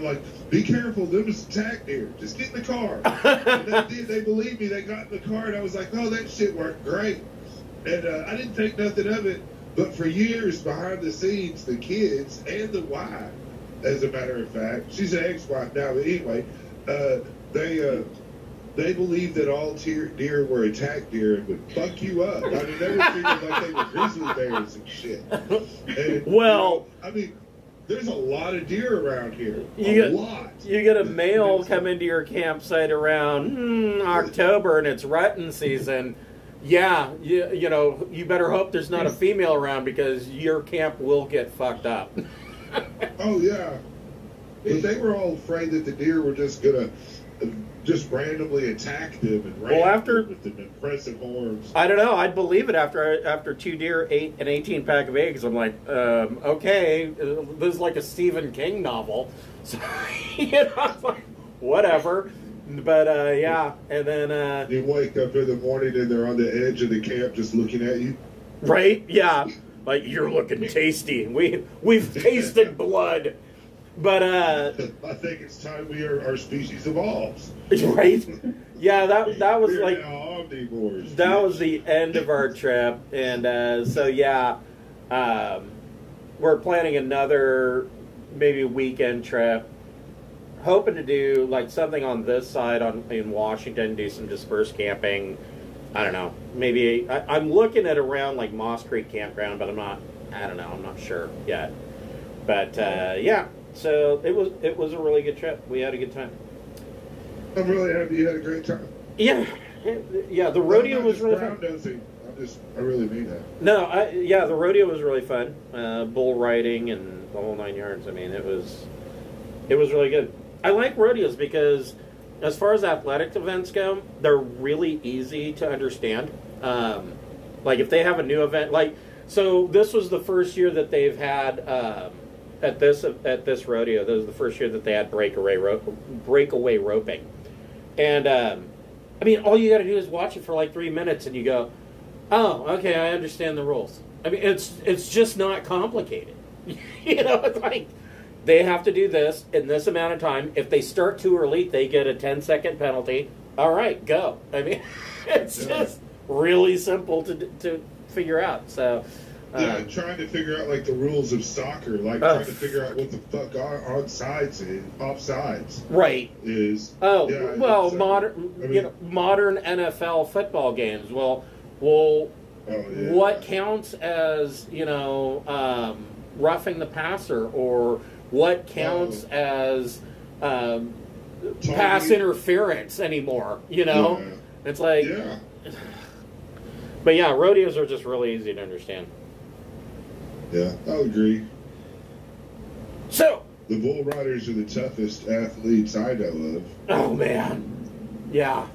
I'm like, be careful, them is attack deer. Just get in the car. and they did. They believed me. They got in the car, and I was like, oh, that shit worked great. And uh, I didn't think nothing of it. But for years, behind the scenes, the kids and the wife, as a matter of fact, she's an ex-wife now, but anyway, uh, they uh, they believed that all deer, deer were attack deer and would fuck you up. I mean, they were treated like they were grizzly bears and shit. And, Well- you know, I mean, there's a lot of deer around here. You a get- lot. You get a male come into your campsite around hmm, October and it's rutting season. Yeah, you, you know, you better hope there's not a female around because your camp will get fucked up. Oh yeah, but they were all afraid that the deer were just gonna uh, just randomly attacked him and Well, after- with them impressive horns. I don't know. I'd believe it after after two deer ate an 18 pack of eggs. I'm like, um, okay, uh, this is like a Stephen King novel. So, you know, I'm like, whatever. But uh, yeah, and then uh, You wake up in the morning and they're on the edge of the camp just looking at you. right, yeah, like you're looking tasty. We we've tasted blood, but uh, I think it's time we are, our species evolves. right, yeah, that that was We're like omnivores. that was the end of our trip, and uh, so yeah, um, we're planning another maybe weekend trip. Hoping to do like something on this side on in Washington, do some dispersed camping. I don't know. Maybe I, I'm looking at around like Moss Creek Campground, but I'm not. I don't know. I'm not sure yet. But uh, yeah, so it was it was a really good trip. We had a good time. I'm really happy you had a great time. Yeah, yeah. The rodeo was really fun. I'm just, I really mean that. No, I, yeah, the rodeo was really fun. Uh, bull riding and the whole nine yards. I mean, it was it was really good. I like rodeos because, as far as athletic events go, they're really easy to understand. Um, like if they have a new event, like so, this was the first year that they've had um, at this at this rodeo. This was the first year that they had breakaway ro- breakaway roping, and um, I mean, all you got to do is watch it for like three minutes, and you go, "Oh, okay, I understand the rules." I mean, it's it's just not complicated. you know, it's like they have to do this in this amount of time. If they start too early, they get a 10 second penalty. All right, go. I mean, it's Yeah. just really simple to to figure out. So, Yeah, um, trying to figure out like the rules of soccer, like Oh. trying to figure out what the fuck on, on sides is, offsides right. is. Oh Yeah, well, uh, modern I mean- you know modern NFL football games. Well, well, Oh, yeah. what counts as you know um, roughing the passer, or what counts Oh. as um, pass interference anymore? You know, Yeah. it's like, Yeah. but yeah, rodeos are just really easy to understand. Yeah, I'll agree. So, The bull riders are the toughest athletes I know of. oh man, yeah,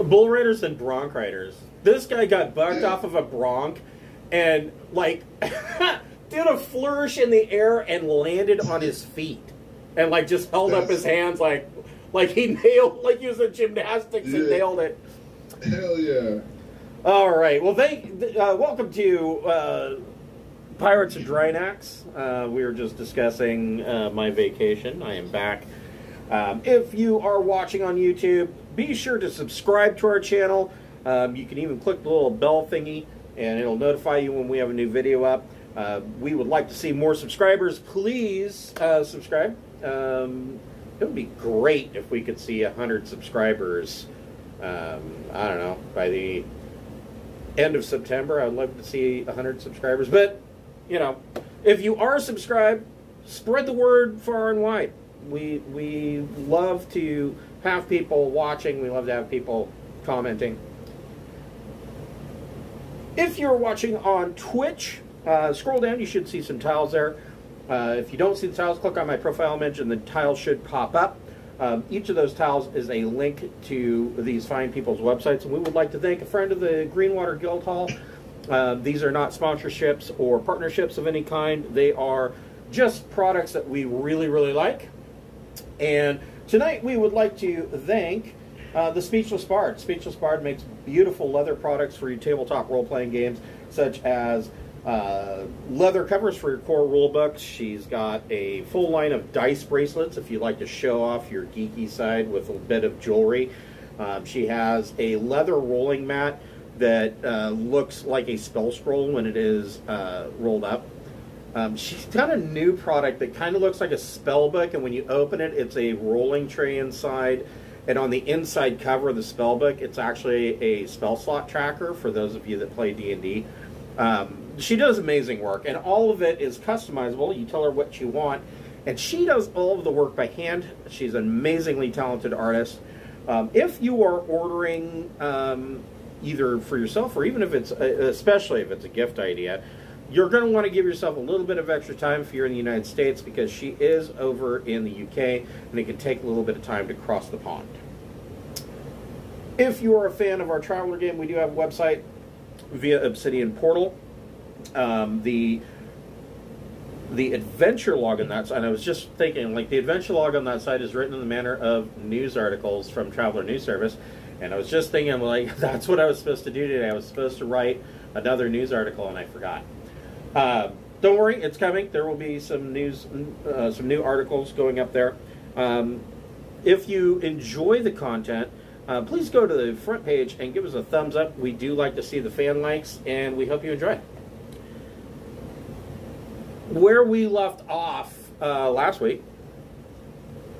bull riders and bronc riders. This guy got bucked Yeah. off of a bronc, and like did a flourish in the air and landed on his feet, and like just held up his hands like like he nailed like he was in gymnastics and nailed it. Hell yeah. All right. Well, thank. Uh, welcome to uh, Pirates of Drinax. Uh, we were just discussing uh, my vacation. I am back. Um, if you are watching on YouTube, be sure to subscribe to our channel. Um, you can even click the little bell thingy, and it'll notify you when we have a new video up. Uh, we would like to see more subscribers. Please uh, subscribe. Um, it would be great if we could see 100 subscribers. Um, I don't know, by the end of September. I'd love to see 100 subscribers. But, you know, if you are subscribed, spread the word far and wide. We, we love to have people watching, we love to have people commenting. If you're watching on Twitch, uh, scroll down, you should see some tiles there. Uh, if you don't see the tiles, click on my profile image and the tiles should pop up. Um, each of those tiles is a link to these fine people's websites, and we would like to thank a friend of the Greenwater Guild Hall. Uh, these are not sponsorships or partnerships of any kind. They are just products that we really, really like. And tonight we would like to thank uh, the Speechless Bard. Speechless Bard makes beautiful leather products for your tabletop role playing games, such as uh, leather covers for your core rule books. She's got a full line of dice bracelets if you like to show off your geeky side with a bit of jewelry. Um, she has a leather rolling mat that uh, looks like a spell scroll when it is uh, rolled up. Um, she's got a new product that kind of looks like a spell book, and when you open it, it's a rolling tray inside. And on the inside cover of the spell book, it's actually a spell slot tracker for those of you that play D and D. Um, she does amazing work, and all of it is customizable. You tell her what you want, and she does all of the work by hand. She's an amazingly talented artist. Um, if you are ordering um, either for yourself or even if it's, uh, especially if it's a gift idea, you're going to want to give yourself a little bit of extra time if you're in the United States because she is over in the UK and it can take a little bit of time to cross the pond. If you are a fan of our Traveller game, we do have a website via Obsidian Portal. Um, the the adventure log on that side, and I was just thinking, like the adventure log on that side is written in the manner of news articles from Traveller News Service, and I was just thinking, like that's what I was supposed to do today. I was supposed to write another news article, and I forgot. Uh, don't worry, it's coming. There will be some news, uh, some new articles going up there. Um, if you enjoy the content, uh, please go to the front page and give us a thumbs up. We do like to see the fan likes, and we hope you enjoy. Where we left off uh, last week,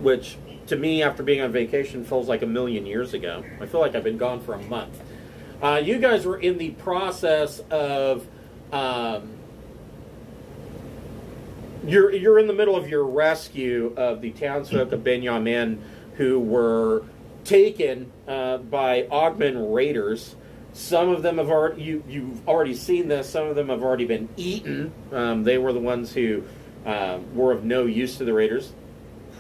which to me, after being on vacation, feels like a million years ago. I feel like I've been gone for a month. Uh, you guys were in the process of. Um, you're you're in the middle of your rescue of the townsfolk of Binyamin who were taken uh, by Oghman raiders. Some of them have already you you've already seen this. Some of them have already been eaten. Um, they were the ones who uh, were of no use to the raiders.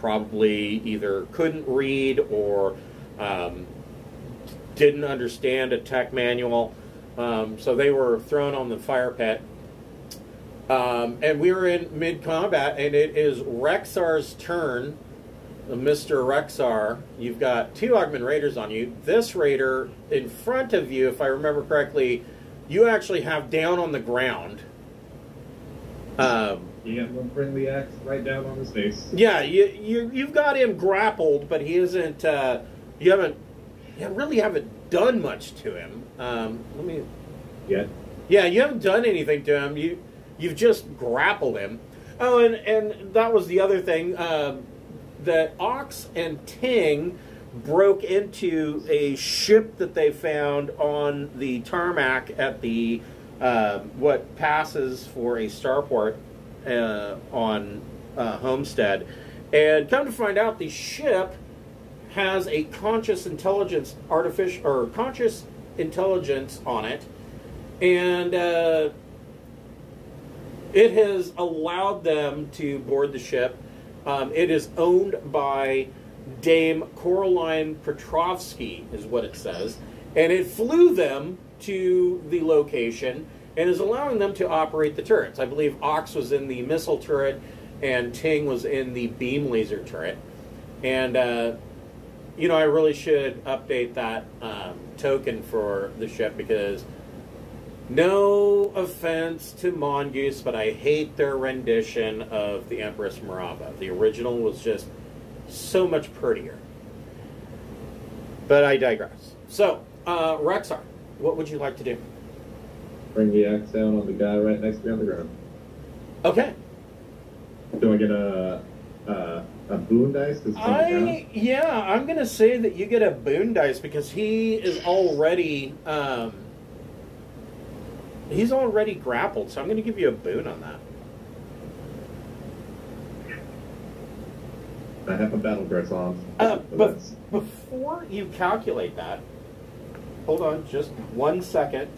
Probably either couldn't read or um, didn't understand a tech manual. Um, so they were thrown on the fire pit um, and we were in mid combat, and it is Rexar's turn. Uh, Mr. Rexar, you've got two Oghman Raiders on you. This Raider in front of you, if I remember correctly, you actually have down on the ground. Um, you got one friendly axe right down on his face. Yeah, you, you you've got him grappled, but he isn't. Uh, you haven't. You really haven't done much to him. Um, let me. Yeah. Yeah, you haven't done anything to him. You You've just grappled him. Oh, and, and that was the other thing. Uh, that Ox and Ting broke into a ship that they found on the tarmac at the uh, what passes for a starport uh, on uh, Homestead, and come to find out, the ship has a conscious intelligence, artificial or conscious intelligence on it, and uh, it has allowed them to board the ship. Um, it is owned by Dame Coreline Petrovsky, is what it says, and it flew them to the location and is allowing them to operate the turrets. I believe Ox was in the missile turret and Ting was in the beam laser turret. And, uh, you know, I really should update that um, token for the ship because no offense to Mongoose, but I hate their rendition of the Empress Marava. The original was just so much prettier. But I digress. So, uh, Rexar, what would you like to do? Bring the axe down on the guy right next to me on the ground. Okay. Do I get a a, a boon dice? I yeah, I'm gonna say that you get a boon dice because he is already um, He's already grappled, so I'm going to give you a boon on that. I have a battle dress on. Uh, but before you calculate that, hold on just one second.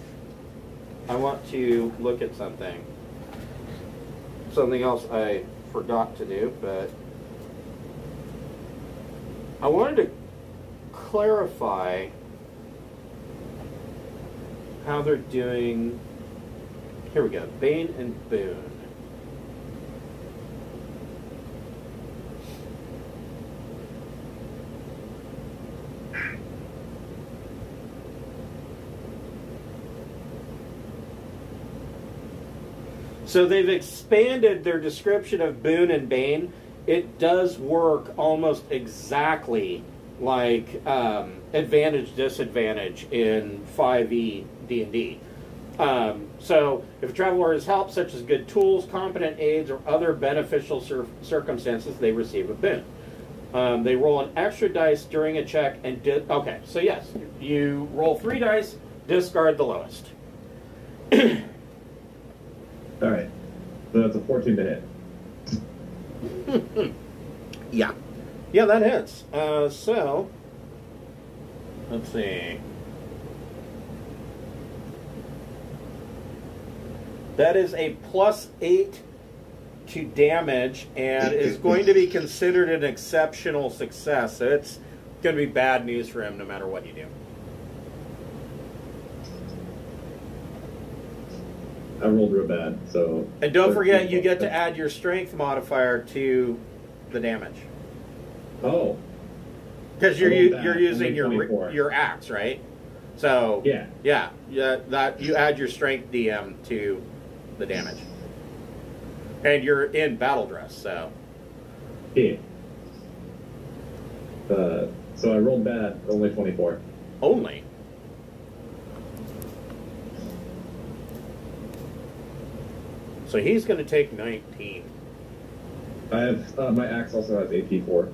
I want to look at something. Something else I forgot to do, but I wanted to clarify how they're doing here we go. Bane and Boon. So they've expanded their description of Boon and Bane. It does work almost exactly like um, advantage disadvantage in 5e D&D. Um, so if a traveler has help, such as good tools, competent aids, or other beneficial cir- circumstances, they receive a boon. Um, they roll an extra dice during a check and di- okay. So yes, you roll three dice, discard the lowest. All right. So that's a 14 to hit. Yeah. Yeah, that hits. Uh, so, let's see. That is a plus eight to damage and is going to be considered an exceptional success. So it's going to be bad news for him no matter what you do. I rolled real bad, so. And don't forget, you get to add your strength modifier to the damage. Oh, Because you're I rolled u- that, you're using your 24. your axe, right? So yeah. yeah, yeah, that you add your strength DM to the damage, and you're in battle dress, so Yeah. Uh, so I rolled bad, only 24. only. So he's going to take 19. I have, uh, my axe also has AP 4.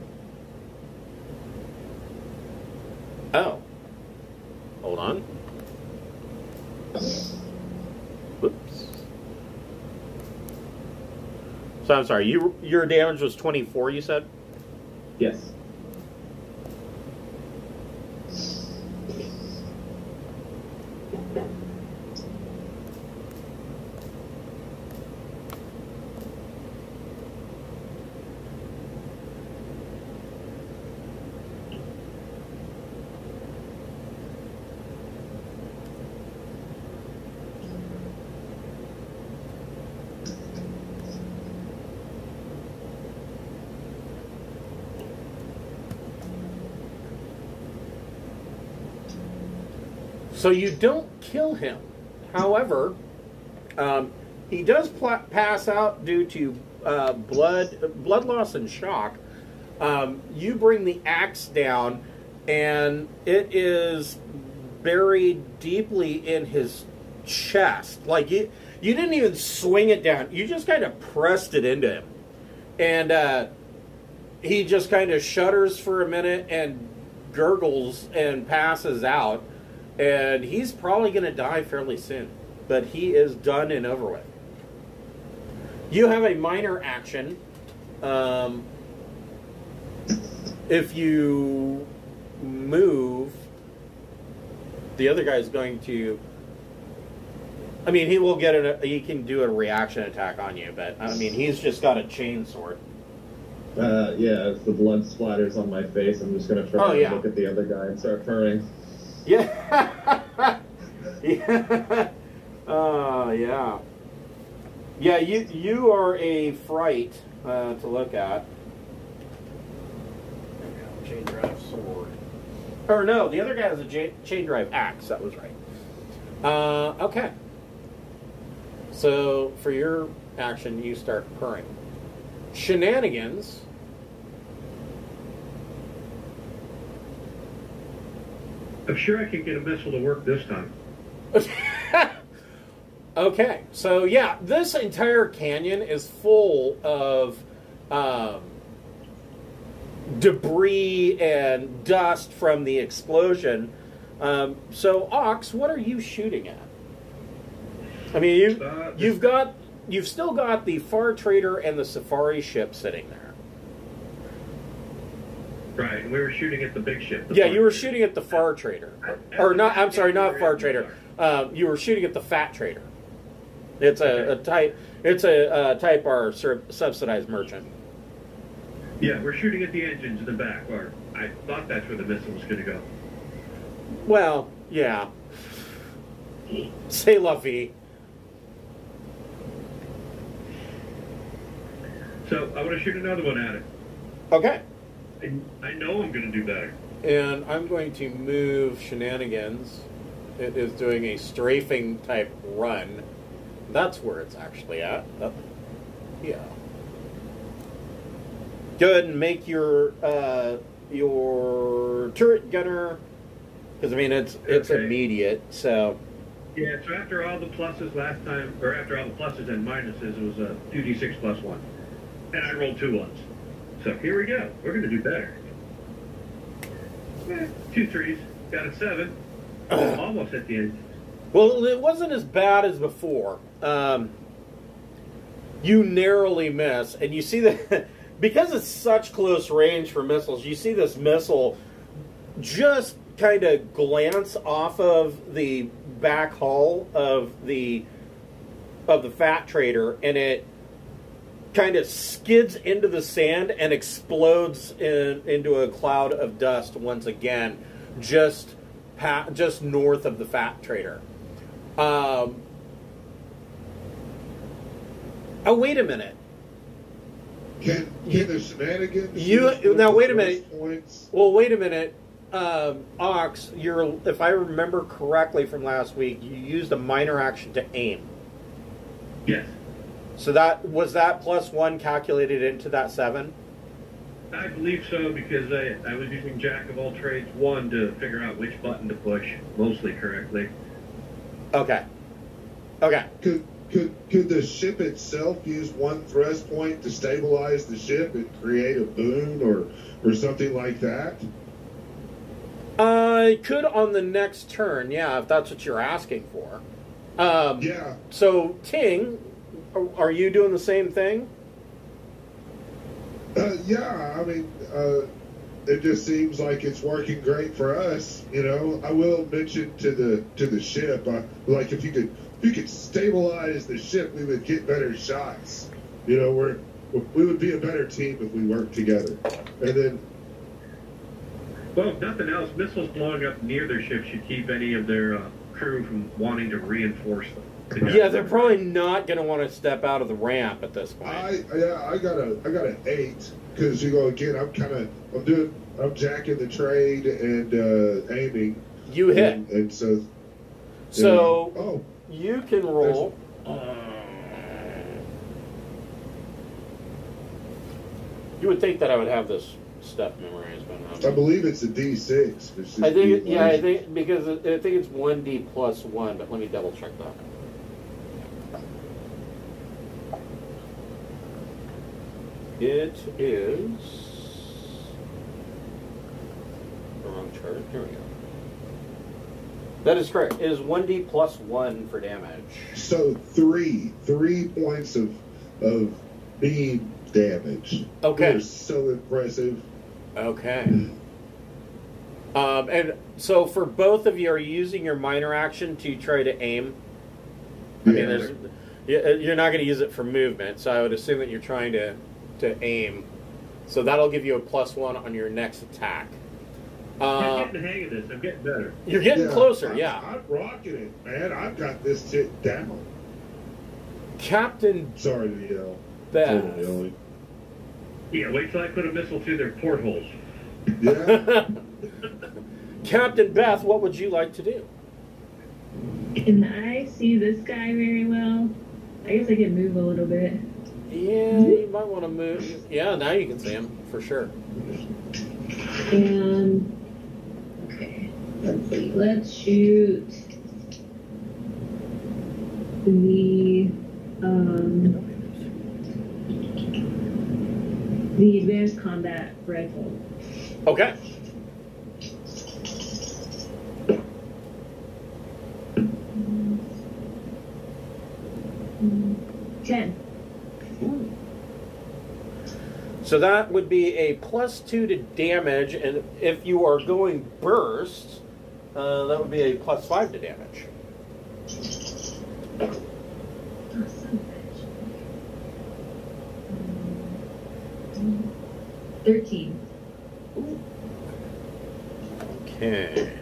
Oh, hold on. Whoops. So I'm sorry. You your damage was 24. You said. Yes. So you don't kill him. However, um, he does pla- pass out due to uh, blood blood loss and shock. Um, you bring the axe down, and it is buried deeply in his chest. Like you, you didn't even swing it down. You just kind of pressed it into him, and uh, he just kind of shudders for a minute and gurgles and passes out and he's probably going to die fairly soon. But he is done and over with. You have a minor action. Um, if you move, the other guy is going to. I mean, he will get a. He can do a reaction attack on you, but I mean, he's just got a chain sword. Uh, yeah, as the blood splatters on my face, I'm just gonna try Oh, and yeah. look at the other guy and start purring. Yeah. yeah. Uh, yeah. Yeah, you you are a fright uh, to look at. Chain drive sword. Or no, the other guy has a j- chain drive axe. That was right. Uh, okay. So for your action, you start purring. Shenanigans. I'm sure I can get a missile to work this time. okay, so yeah, this entire canyon is full of um, debris and dust from the explosion. Um, so, Ox, what are you shooting at? I mean, you Uh, you've got you've still got the Far Trader and the Safari ship sitting there. Right, and we were shooting at the big ship. the Yeah, you were shooting at the Far Trader, or not? I'm sorry, not Far Trader. Um, you were shooting at the Fat Trader. It's a, a type. It's a, uh type R subsidized merchant. Yeah, we're shooting at the engines in the back, or I thought that's where the missile was going to go. Well, yeah. Say la vie. So I want to shoot another one at it. Okay. And I know I'm going to do better. And I'm going to move shenanigans. It is doing a strafing type run. That's where it's actually at. That- yeah. Go ahead and make your uh, your turret gunner because I mean it's it's Okay. immediate. So Yeah, so after all the pluses last time, or after all the pluses and minuses, it was a 2d6 plus 1. And I rolled two ones. So here we go. We're going to do better. Eh, two threes. Got a seven. Almost at the end. well, it wasn't as bad as before. Um, you narrowly miss, and you see that because it's such close range for missiles. You see this missile just kind of glance off of the back hull of the of the fat trader and it kind of skids into the sand and explodes in, into a cloud of dust once again just pa- just north of the fat trader um, oh wait a minute Can can the shenanigans? You- use now, wait a minute. Points? Well, wait a minute. Um, Ox, you're, if I remember correctly from last week, you used a minor action to aim. Yes. So that was that plus one calculated into that seven. I believe so because I, I was using Jack of all trades 1 to figure out which button to push mostly correctly. Okay. Okay. Could could could the ship itself use one thrust point to stabilize the ship and create a boon or or something like that? I could on the next turn, yeah, if that's what you're asking for. Um, Yeah. So Ting, are, are you doing the same thing? Uh, yeah, I mean, uh, it just seems like it's working great for us. You know, I will mention to the to the ship, uh, like if you could if you could stabilize the ship, we would get better shots. You know, we're we would be a better team if we worked together. And then, Well, if nothing else, missiles blowing up near their ship should keep any of their uh, crew from wanting to reinforce them. Yeah, they're probably not going to want to step out of the ramp at this point. I yeah, I got a I got an eight because you go again. I'm kind of I'm doing I'm jacking the trade and uh, aiming. you hit. and, and so So oh you can roll. You would think that I would have this stuff memorized by now. I believe it's a D six. I think, it, yeah, I think because I think it's one D plus one, but let me double check that. It is the wrong chart. Here we go. That is correct. It is one D plus one for damage. So three, three points of of beam damage. Okay. They're so impressive. Okay. Um, and so for both of you, are you using your minor action to try to aim? I mean, there's, you're not going to use it for movement, so I would assume that you're trying to, to aim. So that'll give you a plus one on your next attack. I'm Uh, getting the hang of this. I'm getting better. you're getting Yeah, closer, I'm, yeah. I'm rocking it, man. I've got this shit down. Captain Sorry to yell. Beth. Totally. Yeah, wait till I put a missile through their portholes. Yeah. Captain Beth, what would you like to do? Can I see this guy very well? I guess I can move a little bit. Yeah, you might want to move. Yeah, now you can see him for sure. And okay, let's see. Let's shoot the um the advanced combat rifle. Okay. Ten. So that would be a plus two to damage, and if you are going burst, uh, that would be a plus five to damage. Thirteen. Okay.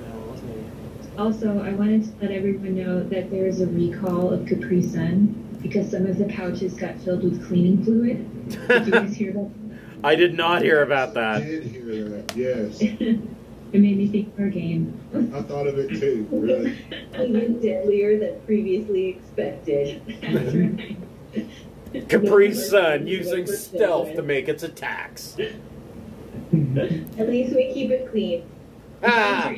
Now, let me- Also, I wanted to let everyone know that there is a recall of Capri Sun because some of the pouches got filled with cleaning fluid. Did you guys hear that? I did not hear about I that. did hear that. Yes, it made me think of our game. I thought of it too. Really. Even deadlier than previously expected. That's right. Capri Sun using stealth to make its attacks. At least we keep it clean. Ah!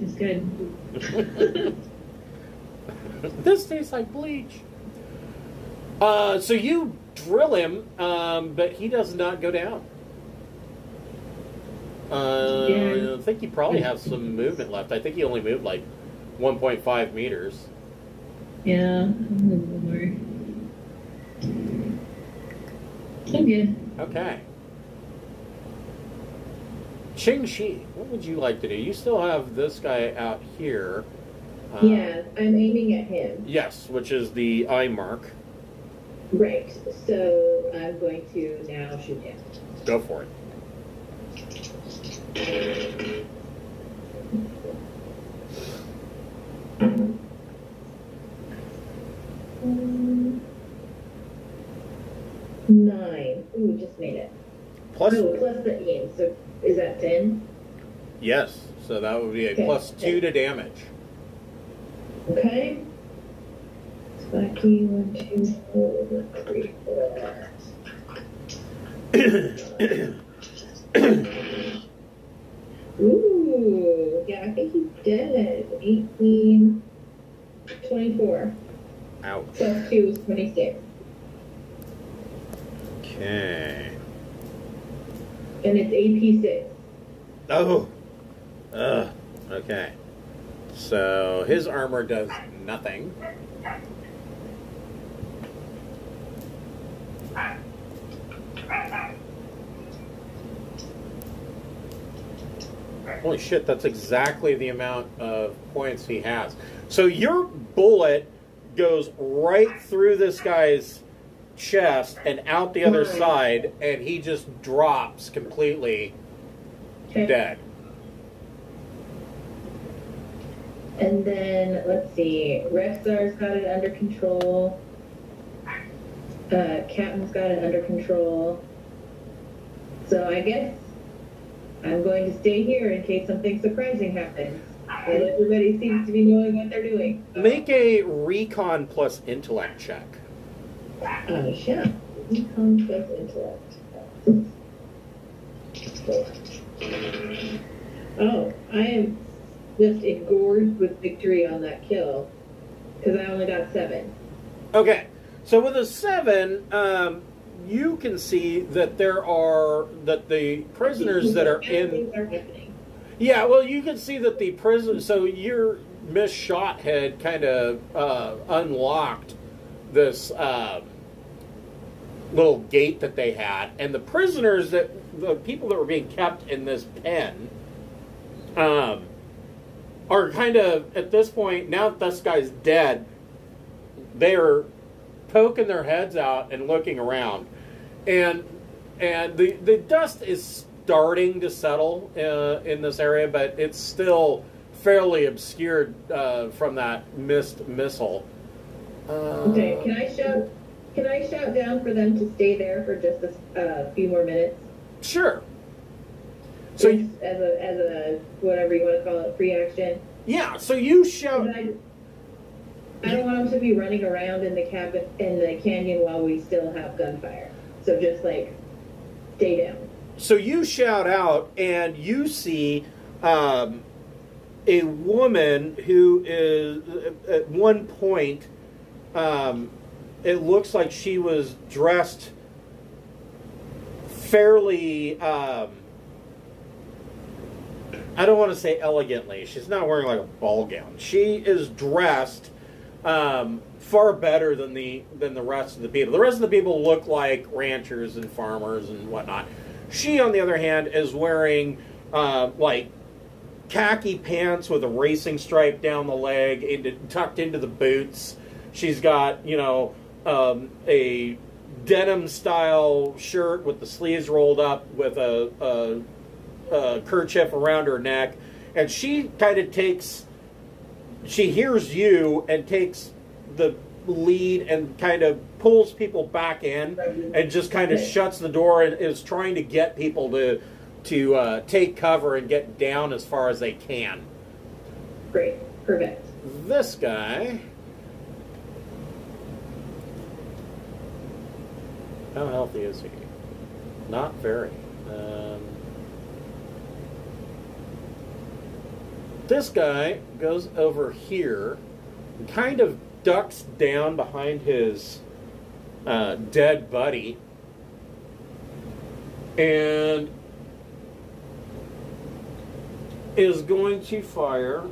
Is good. this tastes like bleach. Uh, so you drill him, um, but he does not go down. Uh, Yeah. I think he probably has some movement left. I think he only moved like 1.5 meters. Yeah, I'm a little more. I'm good. Okay. Ching Shi, what would you like to do? You still have this guy out here. Uh, yeah, I'm aiming at him. Yes, which is the eye mark. Right. So I'm going to now shoot him. Go for it. Nine. Ooh, just made it. Plus, Oh, plus the aim. So is that ten? yes, so that would be a Okay. plus two to damage. Okay. Sparky, one, two, four, three, four. Ooh, yeah, I think he's dead. 18, 24. Ouch. Plus 2 is 26. Okay. And it's AP 6. Oh. Ugh. Okay. So his armor does nothing. Holy shit, that's exactly the amount of points he has. So your bullet goes right through this guy's chest and out the other side, and he just drops completely Okay. dead. And then, let's see, Rexar's got it under control. Uh, Captain's got it under control. So I guess I'm going to stay here in case something surprising happens. And everybody seems to be knowing what they're doing. Make a recon plus intellect check. Oh, yeah. Plus intellect. Oh, I am just engorged with victory on that kill. Because I only got seven. Okay, so with a seven, um, you can see that there are that the prisoners that are in. Are. Yeah, well, you can see that the prison. So your Miss Shot had kind of uh, unlocked this um little gate that they had, and the prisoners that the people that were being kept in this pen um, are kind of at this point now that this guy's dead. They are poking their heads out and looking around, and and the the dust is starting to settle uh, in this area, but it's still fairly obscured uh, from that mist missile. Uh, Okay, can I shout? Can I shout down for them to stay there for just a uh, few more minutes? Sure. So Just as a as a whatever you want to call it, free action. yeah, so you shout. But I, I don't want them to be running around in the cabin in the canyon while we still have gunfire. So just like stay down. So you shout out, and you see um, a woman who is at one point. Um, it looks like she was dressed fairly. Um, I don't want to say elegantly. She's not wearing like a ball gown. She is dressed um, far better than the than the rest of the people. The rest of the people look like ranchers and farmers and whatnot. She, on the other hand, is wearing uh, like khaki pants with a racing stripe down the leg, into, tucked into the boots. She's got you know um, a denim style shirt with the sleeves rolled up with a, a, a kerchief around her neck, and she kind of takes. She hears you and takes the lead and kind of pulls people back in and just kind of shuts the door and is trying to get people to to uh, take cover and get down as far as they can. Great. Perfect. This guy. How healthy is he? Not very. Um, this guy goes over here and kind of ducks down behind his uh, dead buddy and is going to fire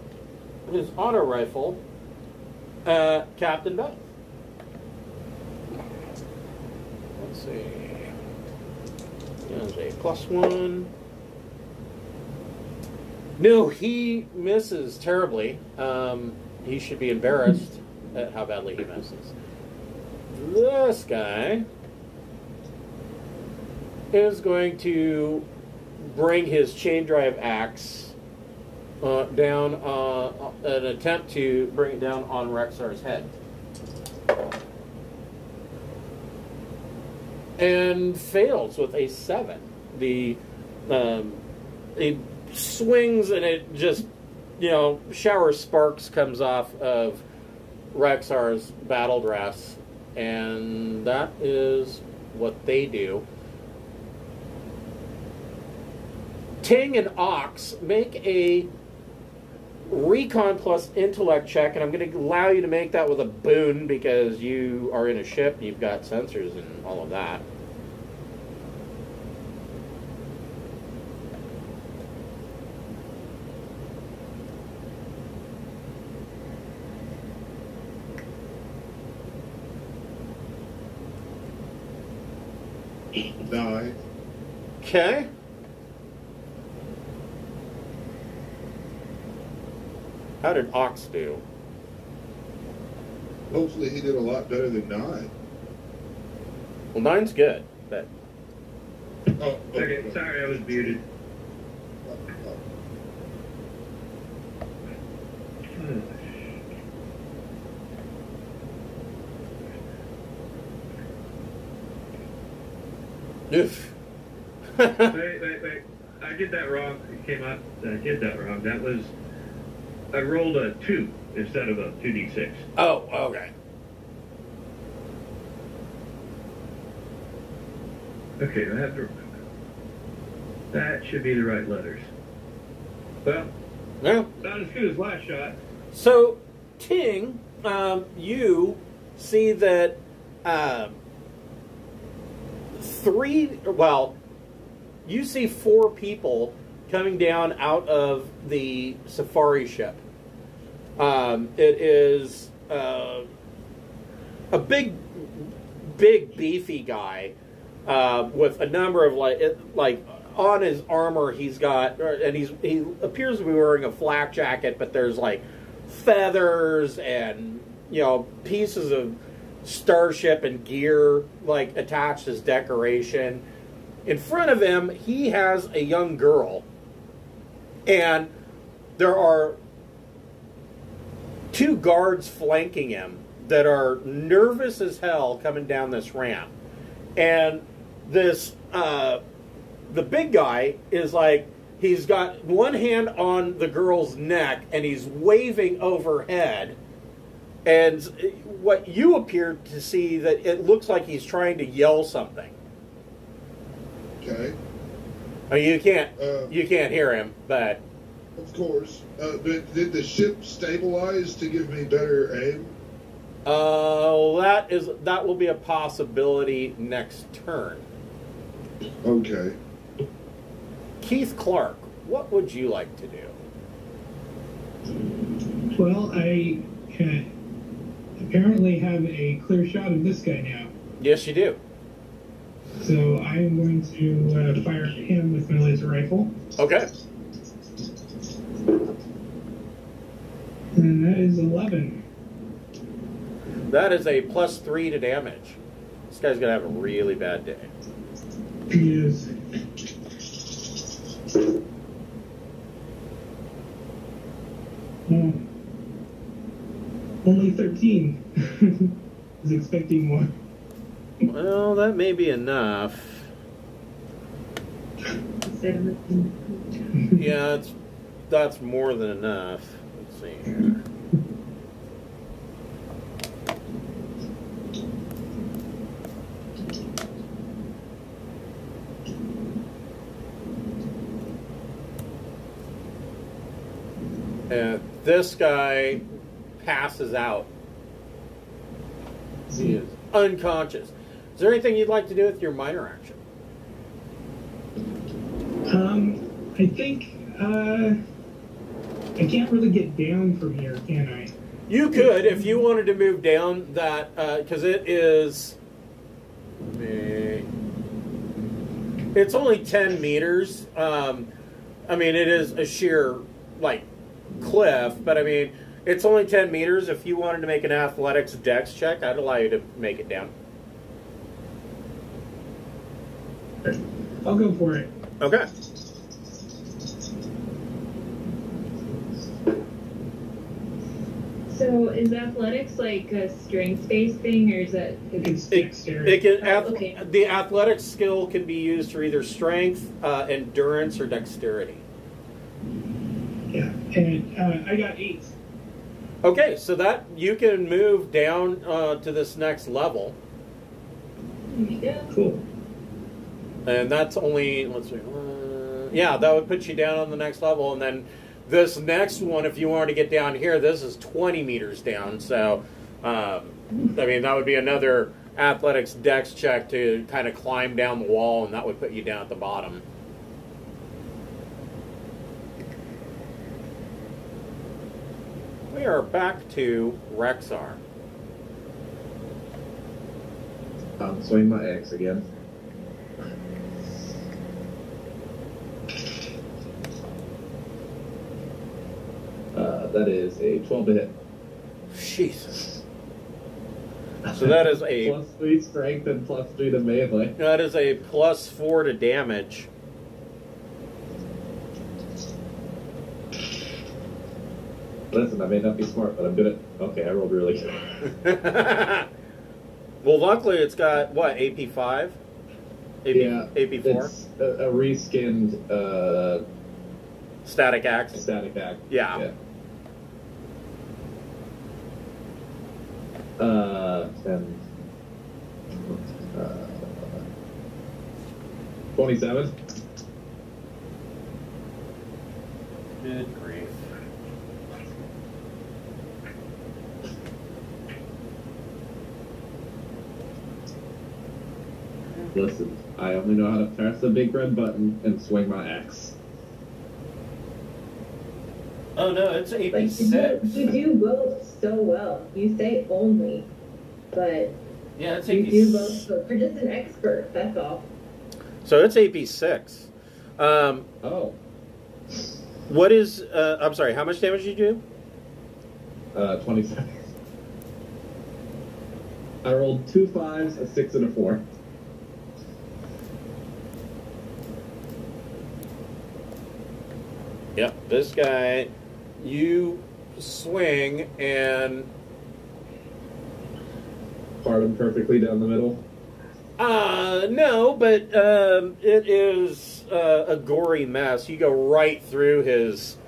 his auto rifle at Captain Beth. Let's see. There's a plus one. No, he misses terribly. Um, he should be embarrassed at how badly he misses. This guy is going to bring his chain drive axe uh, down, uh, an attempt to bring it down on Rexar's head. And fails with a seven. The um, it swings and it just you know shower sparks comes off of Rexar's battle dress, and that is what they do. Ting and Ox make a recon plus intellect check, and I'm going to allow you to make that with a boon because you are in a ship, you've got sensors and all of that. Nine. Okay. How did Ox do? Hopefully, he did a lot better than nine. Well, nine's good, but Oh, oh Okay, oh. sorry, I was muted. Hmm. oof. wait, wait, wait. I did that wrong. It came up. I did that wrong. That was. I rolled a two instead of a two d six. oh, okay. Okay, I have to. That should be the right letters. Well, Well, not as good as last shot. So, Ting, um, you see that um, three, well, you see four people coming down out of the safari ship. Um, it is uh, a big, big, beefy guy uh, with a number of like, it, like on his armor, he's got, and he's he appears to be wearing a flak jacket, but there's like feathers and you know pieces of starship and gear like attached as decoration. In front of him, he has a young girl, and there are two guards flanking him that are nervous as hell coming down this ramp, and this uh, the big guy is like he's got one hand on the girl's neck and he's waving overhead. And what you appear to see that it looks like he's trying to yell something. Okay, I mean, you can't Uh, you can't hear him but of course. Uh, but did the ship stabilize to give me better aim? uh, that is that will be a possibility next turn Okay. keith clark what would you like to do Well, I uh, apparently have a clear shot of this guy now. yes you do So I'm going to uh, fire him with my laser rifle. okay And that is 11. that is a plus three to damage this guy's gonna have a really bad day He is. Oh. Only 13. was expecting more. Well, that may be enough. Yeah, it's that's more than enough. Let's see here. And this guy passes out. He is unconscious. Is there anything you'd like to do with your minor action? Um, I think uh, I can't really get down from here, can I? You could, if you wanted to move down that, because it is. It's only 10 meters. Um, I mean, it is a sheer, like, cliff, but I mean, it's only 10 meters. If you wanted to make an athletics dex check, I'd allow you to make it down. I'll go for it. Okay. So is athletics like a strength based thing, or is that? It's It, it can, ath- Okay. The athletic skill can be used for either strength, uh, endurance, or dexterity. yeah, and uh, I got eight. Okay, so that you can move down uh, to this next level, There you go. Cool. and that's only let's see, uh, yeah, that would put you down on the next level, and then this next one, if you wanted to get down here, this is 20 meters down. So, um, I mean, that would be another athletics dex check to kind of climb down the wall, and that would put you down at the bottom. We are back to Rexar. Um, swing my axe again. Uh, that is a 12 to hit. Jesus. So that is a plus three strength and plus three to melee. that is a plus four to damage. Listen, I may not be smart, but I'm good at. Okay, I rolled really good. well, luckily it's got what AP five, AP yeah, AP four, It's a, a reskinned uh, static axe. static act. Yeah. yeah. Uh, 10. Uh, 27. Good grief. Listen, I only know how to press the big red button and swing my axe. Oh no, it's AP Like, you do, six. you do both so well. You say only, but Yeah, it's You do both. So you're just an expert. That's all. So it's AP six. Um, Oh, what is? Uh, I'm sorry. How much damage did you do? uh, 27. I rolled two fives, a six, and a four. Yep, this guy, you swing and Part him perfectly down the middle. uh no, but um, it is uh, a gory mess. You go right through his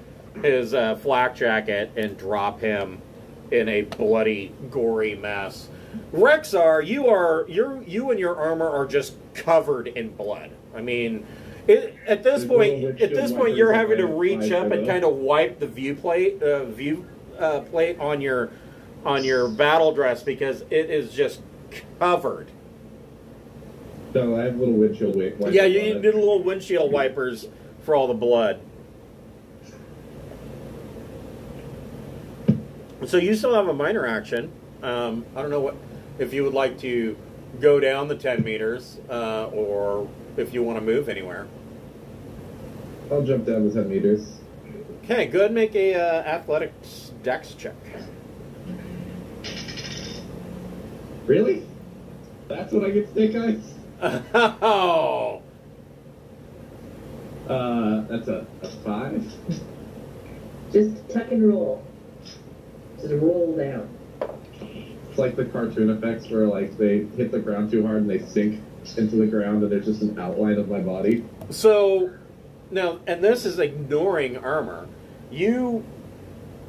his uh, flak jacket and drop him in a bloody, gory mess. Rexar, you are you you and your armor are just covered in blood. I mean. It, at this point, at this point, you're having to reach up and kind of wipe the view plate, uh, view uh, plate on your on your battle dress because it is just covered. So I have little windshield wipers. Yeah, you need it. little windshield wipers for all the blood. So you still have a minor action. Um, I don't know what if you would like to go down the ten meters, uh, or if you want to move anywhere. I'll jump down the 10 meters. Okay, go ahead and make a uh, athletics dex check. Really? That's what I get snake eyes? Oh, Uh, that's a, a five. Just tuck and roll. Just roll down. It's like the cartoon effects where like they hit the ground too hard and they sink into the ground and there's just an outline of my body. So now, and this is ignoring armor. You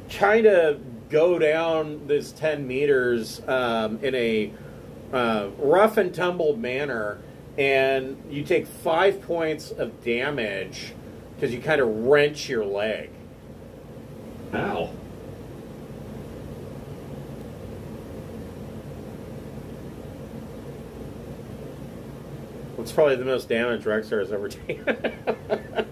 kind of go down this 10 meters um, in a uh, rough and tumble manner, and you take five points of damage because you kind of wrench your leg. Ow. It's probably the most damage Rexar has ever taken.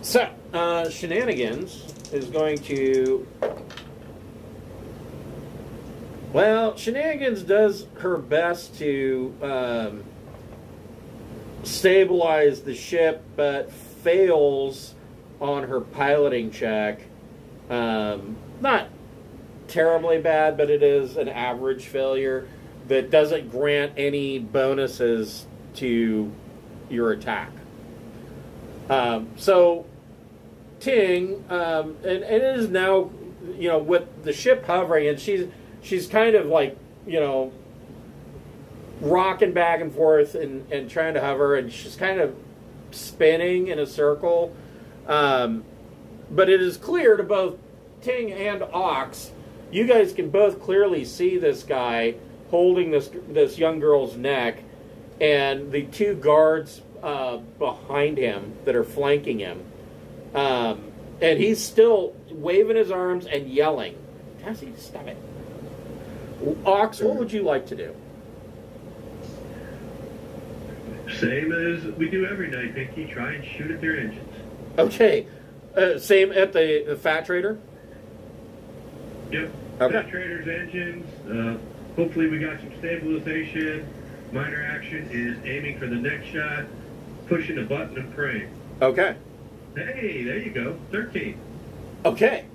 so, uh, Shenanigans is going to. Well, Shenanigans does her best to um, stabilize the ship, but fails on her piloting check. Um, not terribly bad, but it is an average failure that doesn't grant any bonuses to your attack. Um, so, Ting, um, and, and it is now, you know, with the ship hovering, and she's she's kind of like, you know, rocking back and forth and, and trying to hover, and she's kind of spinning in a circle. Um, but it is clear to both Ting and Ox you guys can both clearly see this guy holding this this young girl's neck, and the two guards uh, behind him that are flanking him, um, and he's still waving his arms and yelling. Cassie, stop it. Ox, what would you like to do? Same as we do every night, Pinky. Try and shoot at their engines. Okay, uh, same at the, the Fat Trader. Yep. Okay. Trader's engines. Uh, hopefully, we got some stabilization. Minor action is aiming for the next shot, pushing a button and praying. Okay. Hey, there you go. 13. Okay.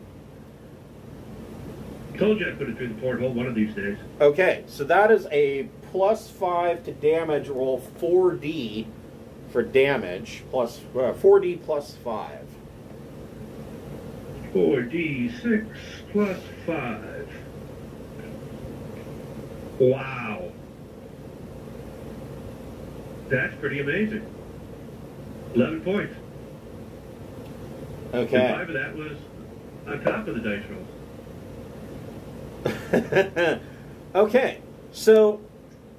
Told you I'd put it through the porthole one of these days. Okay, so that is a plus five to damage. Roll four D for damage. Plus uh, four D plus five. 4d6 plus 5. Wow. That's pretty amazing. 11 points. And Okay. five of that was on top of the dice roll. okay. So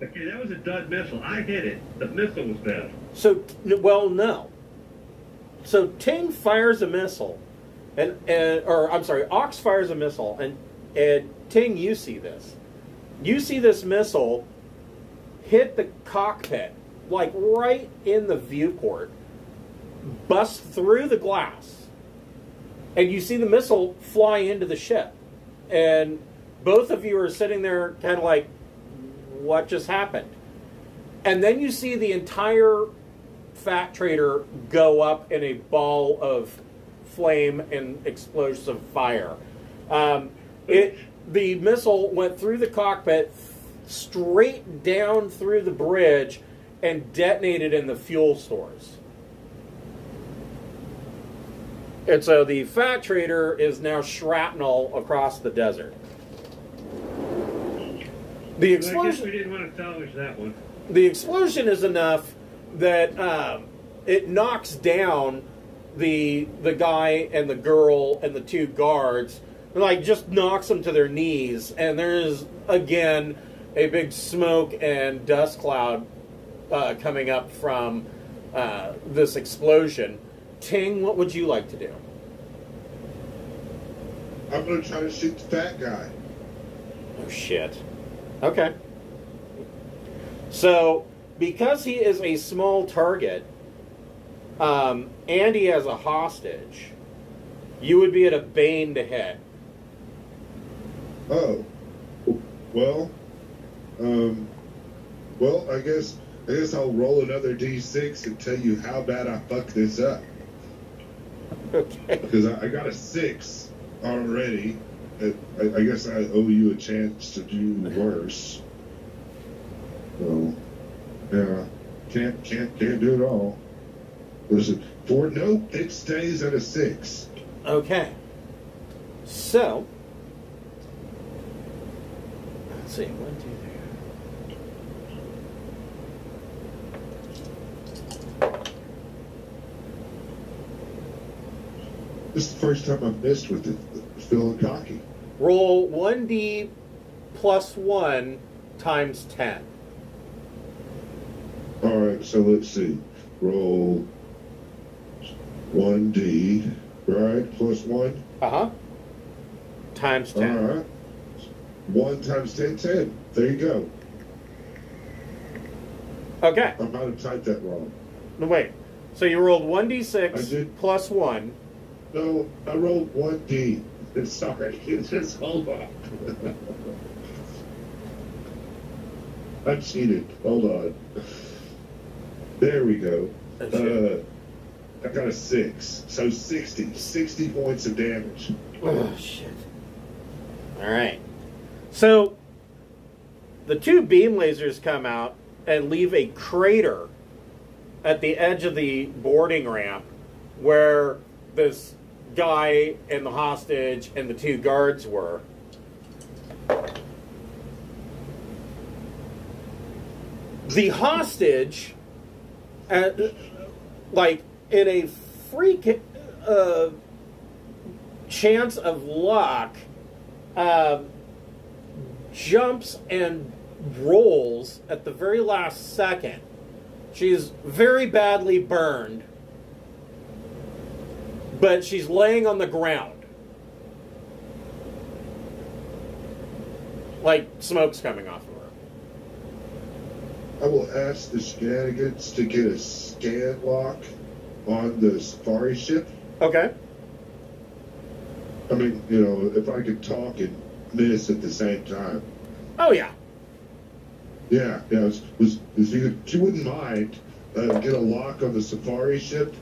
Okay, that was a dud missile. I hit it. The missile was bad. so well no. So Ting fires a missile, and, and or I'm sorry, Ox fires a missile, and and Ting, you see this. You see this missile hit the cockpit, like right in the viewport, bust through the glass, and you see the missile fly into the ship. And both of you are sitting there kind of like, what just happened? And then you see the entire Fat Trader go up in a ball of flame and explosive fire. Um, it the missile went through the cockpit, straight down through the bridge, and detonated in the fuel stores. And so the Fat Trader is now shrapnel across the desert. The guess we explosion didn't want to salvage that one. the explosion is enough that um, it knocks down the the guy and the girl and the two guards like just knocks them to their knees and there's again a big smoke and dust cloud uh, coming up from uh, this explosion ting what would you like to do I'm gonna try to shoot the fat guy. Oh shit. Okay. So, because he is a small target, um, and he has a hostage, you would be at a bane to hit. Oh, well, um, well, I guess I guess I'll roll another d6 and tell you how bad I fucked this up Okay. because I, I got a six already. I, I guess I owe you a chance to do worse. So, yeah, can't can't can't do it all. It four? Nope, it stays at a six. Okay. So, let's see. One, two, three. This is the first time I've missed with it. Feeling cocky. Roll 1d plus 1 times 10. All right, so let's see. Roll 1d, right? Plus 1. Uh huh. Times 10. All right. 1 times 10, 10. There you go. Okay. I might have typed that wrong. No, wait. So you rolled 1d6 plus 1. No, I rolled 1d. Sorry. Just hold on. I cheated. Hold on. There we go. Uh, I got a 6. So 60. 60 points of damage. Oh, shit. All right. So the two beam lasers come out and leave a crater at the edge of the boarding ramp where this guy and the hostage and the two guards were. The hostage, uh, like in a freak uh, chance of luck, um, jumps and rolls at the very last second. She's very badly burned, but she's laying on the ground. Like smoke's coming off of her. I will ask the shenanigans to get a scan lock on the safari ship. Okay. I mean, you know, if I could talk and miss at the same time. Oh, yeah. Yeah, yeah. Was was if you wouldn't mind, uh, get a lock on the safari ship,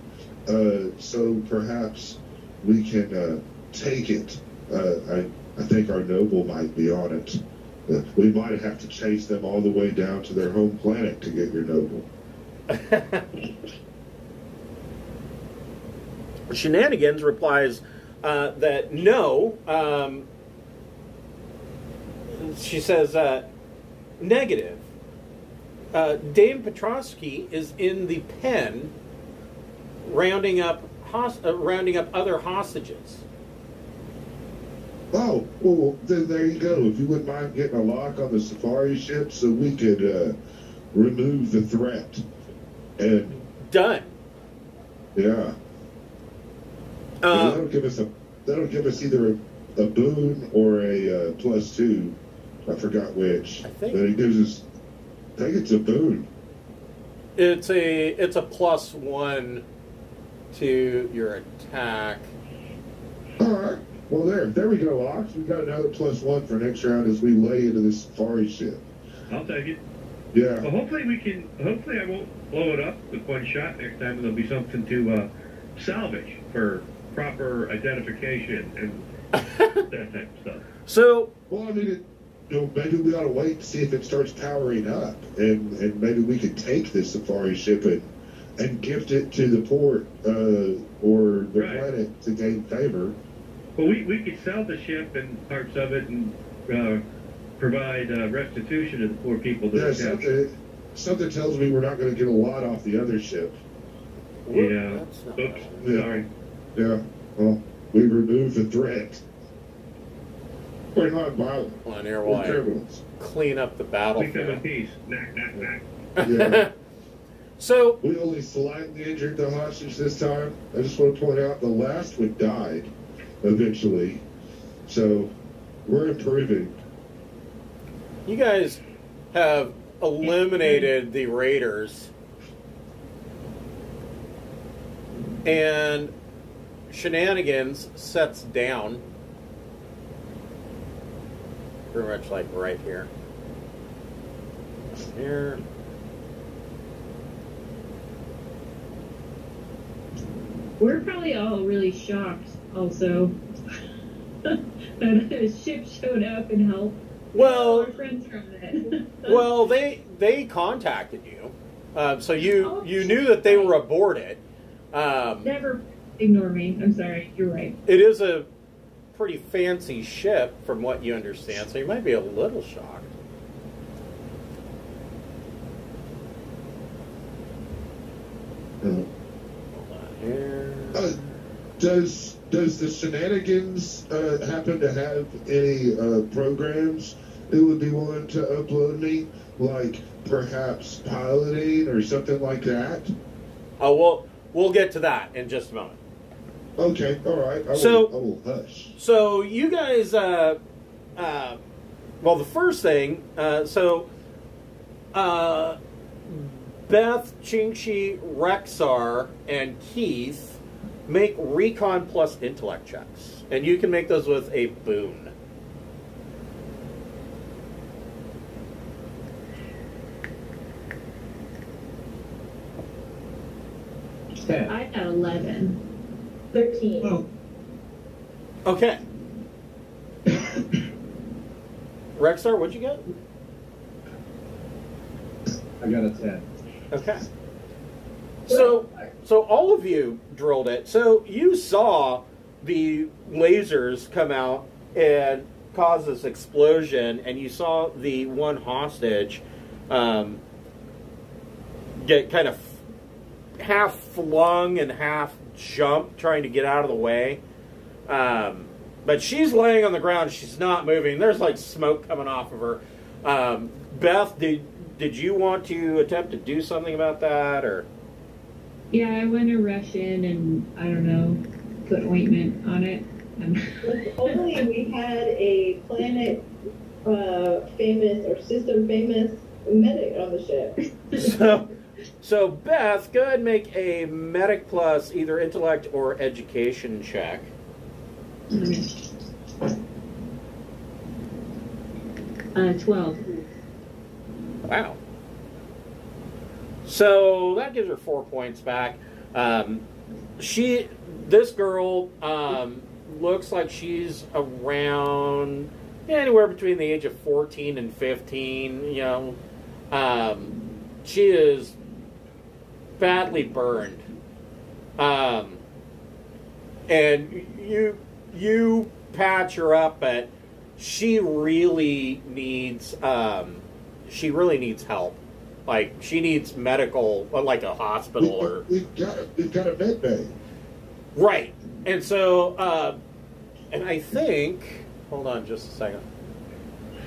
uh, so perhaps we can uh, take it. Uh, I I think our noble might be on it. Uh, we might have to chase them all the way down to their home planet to get your noble. Shenanigans replies uh, that no. Um, she says uh, negative. Uh, Dame Petrovsky is in the pen, rounding up hos- uh, rounding up other hostages. Oh, well, then there you go. If you wouldn't mind getting a lock on the safari ship so we could uh, remove the threat. And, Done. yeah. Uh, that'll give us a that'll give us either a, a boon or a uh, plus two. I forgot which. I think- But it gives us. I think it's a boon. it's a it's a plus one to your attack. All right. Well, there, there we go, Ox. We got another plus one for next round as we lay into this safari ship. I'll take it. Yeah. Well, hopefully we can. Hopefully I won't blow it up with one shot next time. and There'll be something to uh, salvage for proper identification and that type of stuff. So Well, I mean, it, you know, maybe we ought to wait and see if it starts powering up, and and maybe we could take this safari ship and and gift it to the port uh, or the Right. planet to gain favor. Well, we, we could sell the ship and parts of it and uh, provide uh, restitution to the poor people that Yeah, are captured. something something tells me we're not going to get a lot off the other ship. Yeah. Oops. Yeah. Sorry. Yeah. Well, we remove the threat. We're not violent. On here We're while I criminals. clean up the Become a battlefield. piece. Knack, knack, knack. Yeah. so We only slightly injured the hostage this time. I just want to point out the last one died eventually. So we're improving. you guys have eliminated the raiders, and shenanigans sets down. Pretty much like right here. Here. We're probably all really shocked also that a ship showed up and helped. Well, our friends from it. Well, they they contacted you, um, so you Oh, you knew that they were aboard it. Um, never Ignore me. I'm sorry. You're right. It is a pretty fancy ship, from what you understand, so you might be a little shocked. Uh, here. uh, does does the shenanigans uh, happen to have any uh, programs that would be willing to upload me, like perhaps piloting or something like that? Oh, we'll we'll get to that in just a moment. Okay, all right. I will, So- I will hush. So you guys, uh, uh, well, the first thing, uh, so uh, Beth, Chingshi, Rexar, and Keith make recon plus intellect checks, and you can make those with a boon. Ten. I got 11. 13. Well, Okay. Rexar, what'd you get? I got a ten. Okay. So, so all of you drilled it. So you saw the lasers come out and cause this explosion, and you saw the one hostage um, get kind of half flung and half jumped, trying to get out of the way. Um, but she's laying on the ground. She's not moving. There's like smoke coming off of her. Um, Beth, did did you want to attempt to do something about that, or? Yeah, I want to rush in and, I don't know, put ointment on it. Um, If only we had a planet uh, famous or system famous medic on the ship. So, so Beth, go ahead and make a medic plus either intellect or education check. uh, 12. Wow. So that gives her four points back. Um, she, this girl, um, looks like she's around anywhere between the age of fourteen and fifteen. You know, um, she is badly burned, um, and you you patch her up, but she really needs um, she really needs help. Like she needs medical, uh, like a hospital or We've got we've got a med bay. right. And so, uh, and I think, hold on just a second,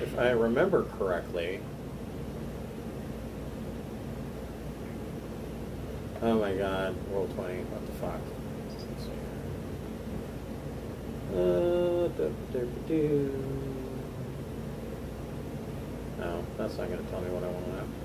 if I remember correctly. Oh my God, roll twenty. What the fuck? Uh, No, that's not going to tell me what I want to have.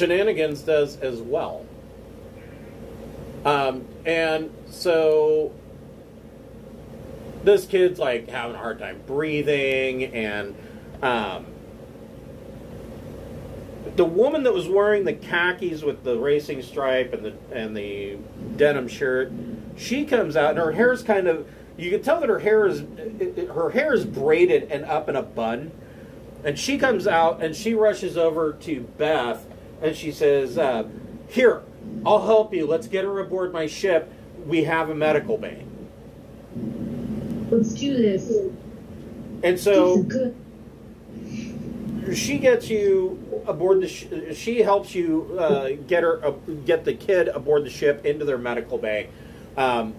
Shenanigans does as well. Um, and so this kid's like having a hard time breathing, and um, the woman that was wearing the khakis with the racing stripe and the and the denim shirt, she comes out and her hair's kind of you can tell that her hair is her hair is braided and up in a bun, and she comes out and she rushes over to Beth and she says, uh, "Here, I'll help you. Let's get her aboard my ship. We have a medical bay." Let's do this. And so she gets you aboard the. Sh- she helps you uh, get her uh, get the kid aboard the ship into their medical bay. Um,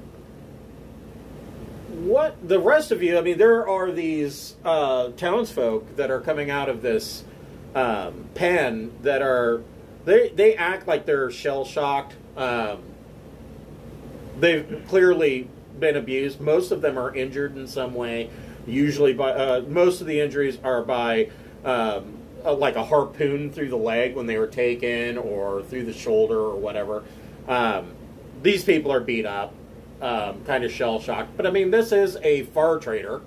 what the rest of you? I mean, there are these uh, townsfolk that are coming out of this um, pen that are they they act like they're shell shocked. Um, they've clearly been abused. Most of them are injured in some way. Usually, by uh, most of the injuries are by um, uh, like a harpoon through the leg when they were taken, or through the shoulder, or whatever. Um, these people are beat up, um, kind of shell shocked. But I mean, this is a far trader.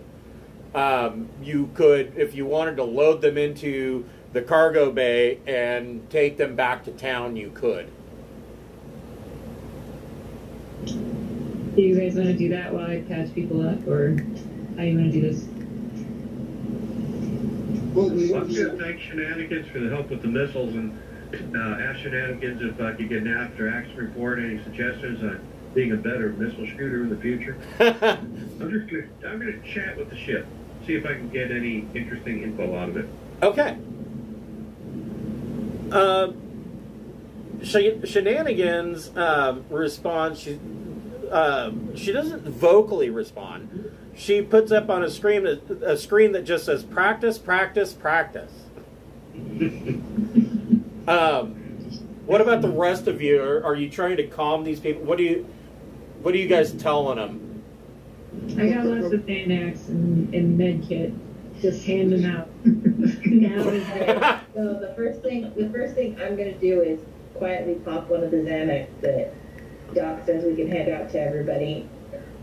Um, you could, if you wanted to load them into the cargo bay and take them back to town, you could. Do you guys want to do that while I patch people up, or how you want to do this? Well, we, I'm to thank Shenanigans for the help with the missiles and uh, ask Shenanigans if I could get an after action report, any suggestions on being a better missile shooter in the future. I'm just gonna, I'm going to chat with the ship, see if I can get any interesting info out of it. Okay. Uh, Sh- shenanigans um, responds. She um, she doesn't vocally respond. She puts up on a screen a screen that just says practice, practice, practice. um, what about the rest of you? Are, are you trying to calm these people? What do you what are you guys telling them? I got lots of Xanax and, and med kit. Just hand them out. now is there. So the first thing, the first thing I'm gonna do is quietly pop one of the Xanax that Doc says we can hand out to everybody.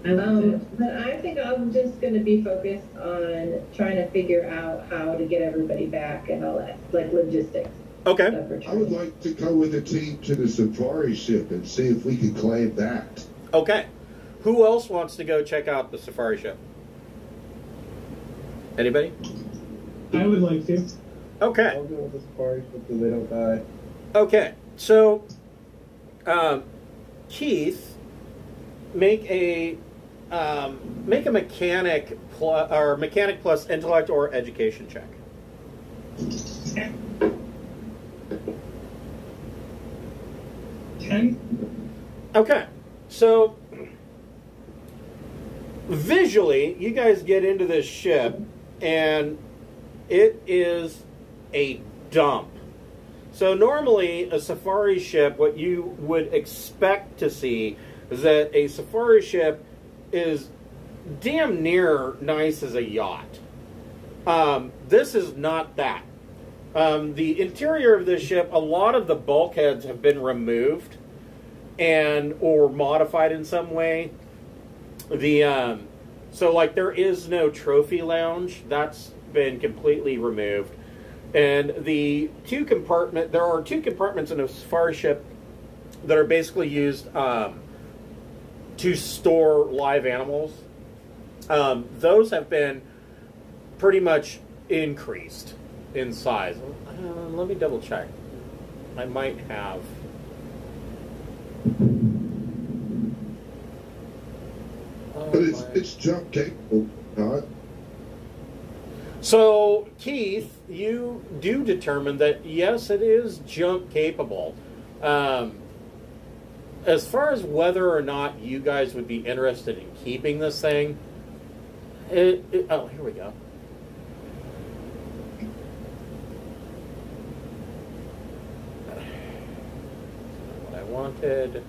I want Um, but I think I'm just gonna be focused on trying to figure out how to get everybody back and all that, like logistics Okay. I would like to go with the team to the safari ship and see if we can claim that. Okay. Who else wants to go check out the safari ship? Anybody? I would like to. Okay. I'll go with the safari so they don't die. Okay, so um, Keith, make a um, make a mechanic plus or mechanic plus intellect or education check. Ten. Okay, so visually, you guys get into this ship, and it is a dump. So normally, a safari ship, what you would expect to see is that a safari ship is damn near nice as a yacht. Um, this is not that. Um, the interior of this ship, a lot of the bulkheads have been removed and or modified in some way. The um, so like there is no trophy lounge that's been completely removed, and the two compartment there are two compartments in a safari ship that are basically used um, to store live animals. Um, those have been pretty much increased in size. Uh, let me double check. I might have. Oh, But it's it's jump capable, not. So, Keith, you do determine that yes, it is jump capable. Um, as far as whether or not you guys would be interested in keeping this thing, it, it, oh, here we go. What I wanted.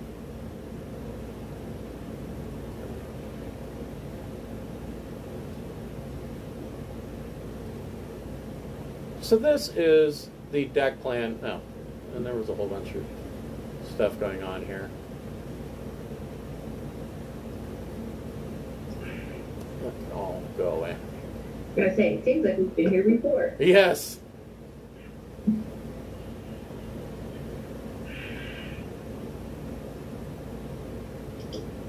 So this is the deck plan. No, and there was a whole bunch of stuff going on here. All go away. I say, it seems like we've been here before. Yes.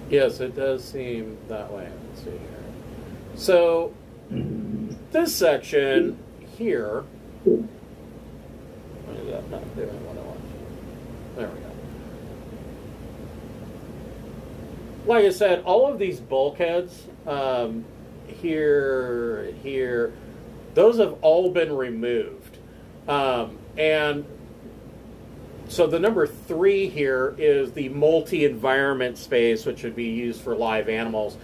Yes, it does seem that way. Let's see here. So, this section here. Why that want? There we go. Like I said, all of these bulkheads, um, here, here, those have all been removed. Um, and so the number three here is the multi environment space, which would be used for live animals.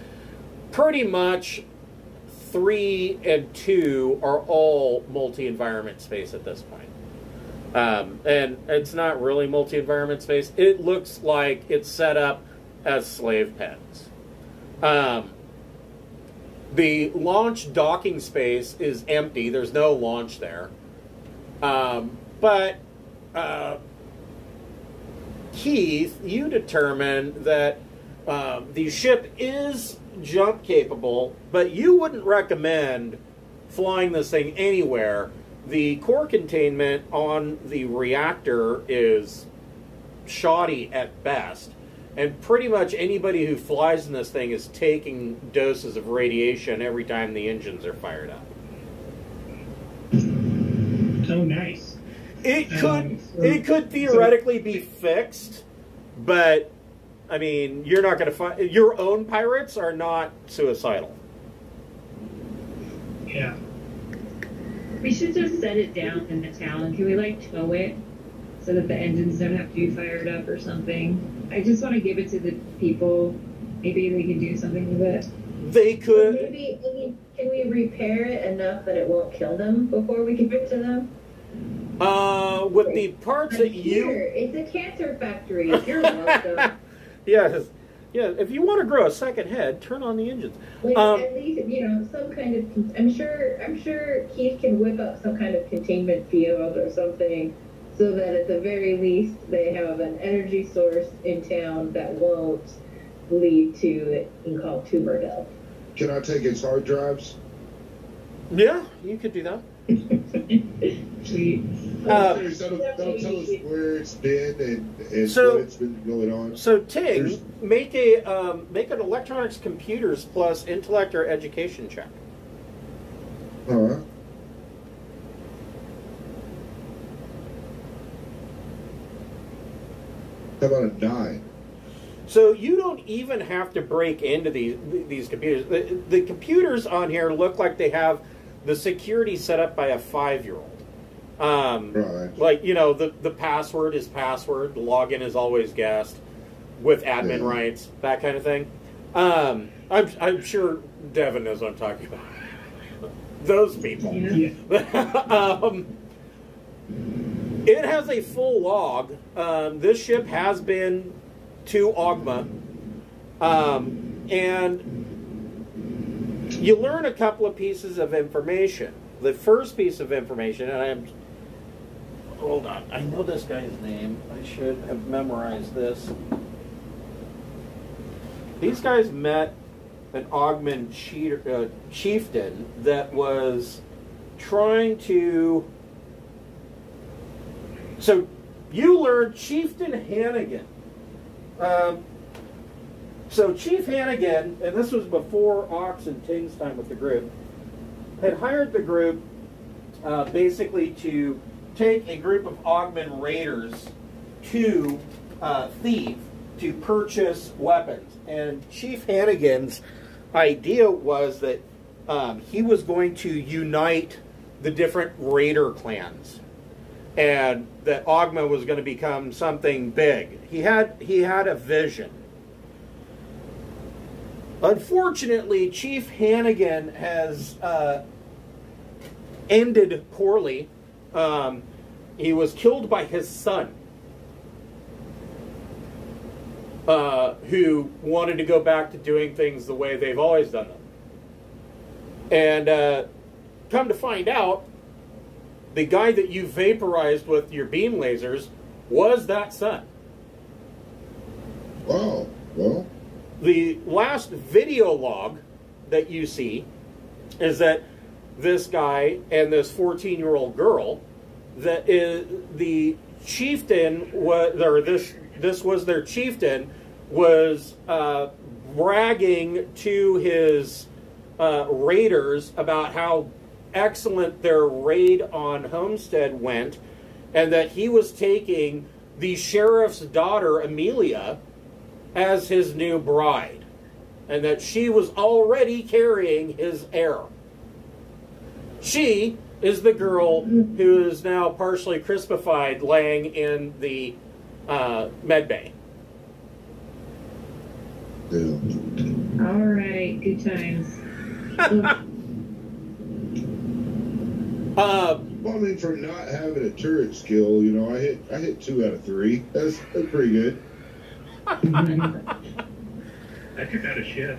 Pretty much three and two are all multi environment space at this point. Um, and it's not really multi environment space, it looks like it's set up as slave pens. Um, the launch docking space is empty. There's no launch there. Um, but uh, Keith, you determine that uh, the ship is jump capable, but you wouldn't recommend flying this thing anywhere the core containment on the reactor is shoddy at best. And pretty much anybody who flies in this thing is taking doses of radiation every time the engines are fired up. Oh, nice. It could Um, so- it could theoretically be fixed, but I mean, you're not going to find your own pirates are not suicidal. Yeah. We should just set it down in the town. Can we like tow it so that the engines don't have to be fired up or something? I just want to give it to the people. Maybe they can do something with it. They Or could maybe, I mean, can we repair it enough that it won't kill them before we give it to them? uh with the parts I'm that you here. It's a cancer factory. You're welcome. Yes. Yeah, if you want to grow a second head, turn on the engines. Like Um, at least you know some kind of. I'm sure. I'm sure Keith can whip up some kind of containment field or something, so that at the very least they have an energy source in town that won't lead to Incall tumor death. Can I take its hard drives? Yeah, you could do that. Sweet. Uh, that'll, that'll tell us where it's been and, and So- what it's been going on. So Ting, There's- make a um, make an electronics computers plus intellect or education check. All right. How about a nine? So you don't even have to break into these these computers. The, the computers on here look like they have the security set up by a five year old. Um, Right. Like you know, the the password is password. The login is always guest with admin Yeah. rights, that kind of thing. Um, I'm I'm sure Devin knows what I'm talking about. Those people. Yeah. Yeah. um, it has a full log. Um, this ship has been to Ogma, um, and you learn a couple of pieces of information. The first piece of information, and I'm hold on, I know this guy's name. I should have memorized this. These guys met an Oghman cheater, uh, chieftain that was trying to. So you learned Chieftain Hannigan. Um, so Chief Hannigan, and this was before Ox and Ting's time with the group, had hired the group uh, basically to take a group of Oghman raiders to uh, Theev to purchase weapons. And Chief Hannigan's idea was that um, he was going to unite the different raider clans and that Ogma was going to become something big. He had he had a vision. Unfortunately, Chief Hannigan has uh, ended poorly. Um, he was killed by his son, uh, who wanted to go back to doing things the way they've always done them. And uh, come to find out, the guy that you vaporized with your beam lasers was that son. Wow. Well, The last video log that you see is that this guy and this 14 year old girl that is the chieftain or this this was their chieftain was uh, bragging to his uh, raiders about how excellent their raid on Homestead went, and that he was taking the sheriff's daughter Amelia as his new bride, and that she was already carrying his heir. She is the girl who is now partially crispified, laying in the uh, med bay. yeah. All right. Good times. Uh, Well, I mean, for not having a turret skill, you know, I hit I hit two out of three. That's, that's pretty good. I took out a ship.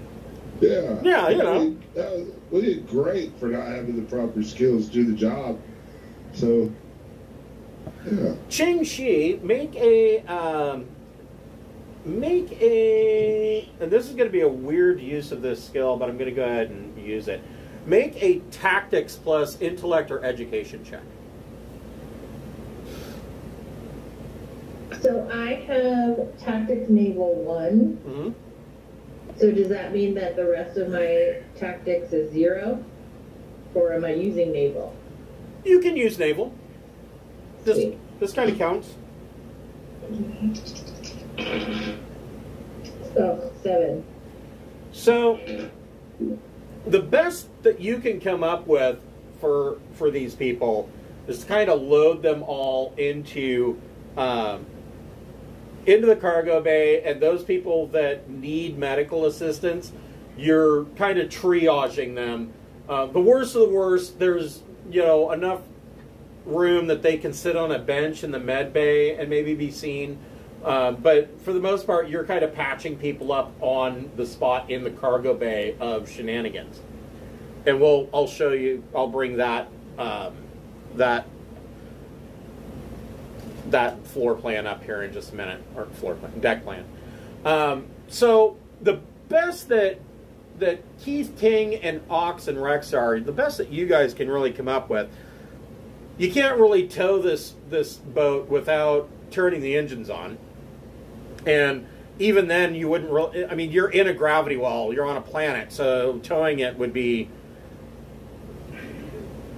Yeah. Yeah, you know. We, that was, we did great for not having the proper skills to do the job. So, yeah. Ching Shi, make a um, make a, and this is going to be a weird use of this skill, but I'm going to go ahead and use it. Make a tactics plus intellect or education check. So I have tactics naval one. Mm-hmm. So does that mean that the rest of my tactics is zero? Or am I using naval? You can use naval. This Sweet. this kind of counts. Oh, seven. So, the best that you can come up with for for these people is to kind of load them all into um, into the cargo bay, and those people that need medical assistance, you're kind of triaging them. Uh, the worst of the worst, there's you know enough room that they can sit on a bench in the med bay and maybe be seen. Um, but for the most part, you're kind of patching people up on the spot in the cargo bay of shenanigans. And we'll, I'll show you. I'll bring that, um, that, that floor plan up here in just a minute, or floor plan, deck plan. Um, so the best that that Keith King and Ox and Rex are, the best that you guys can really come up with. You can't really tow this this boat without turning the engines on. And even then, you wouldn't really. I mean, you're in a gravity well. You're on a planet, so towing it would be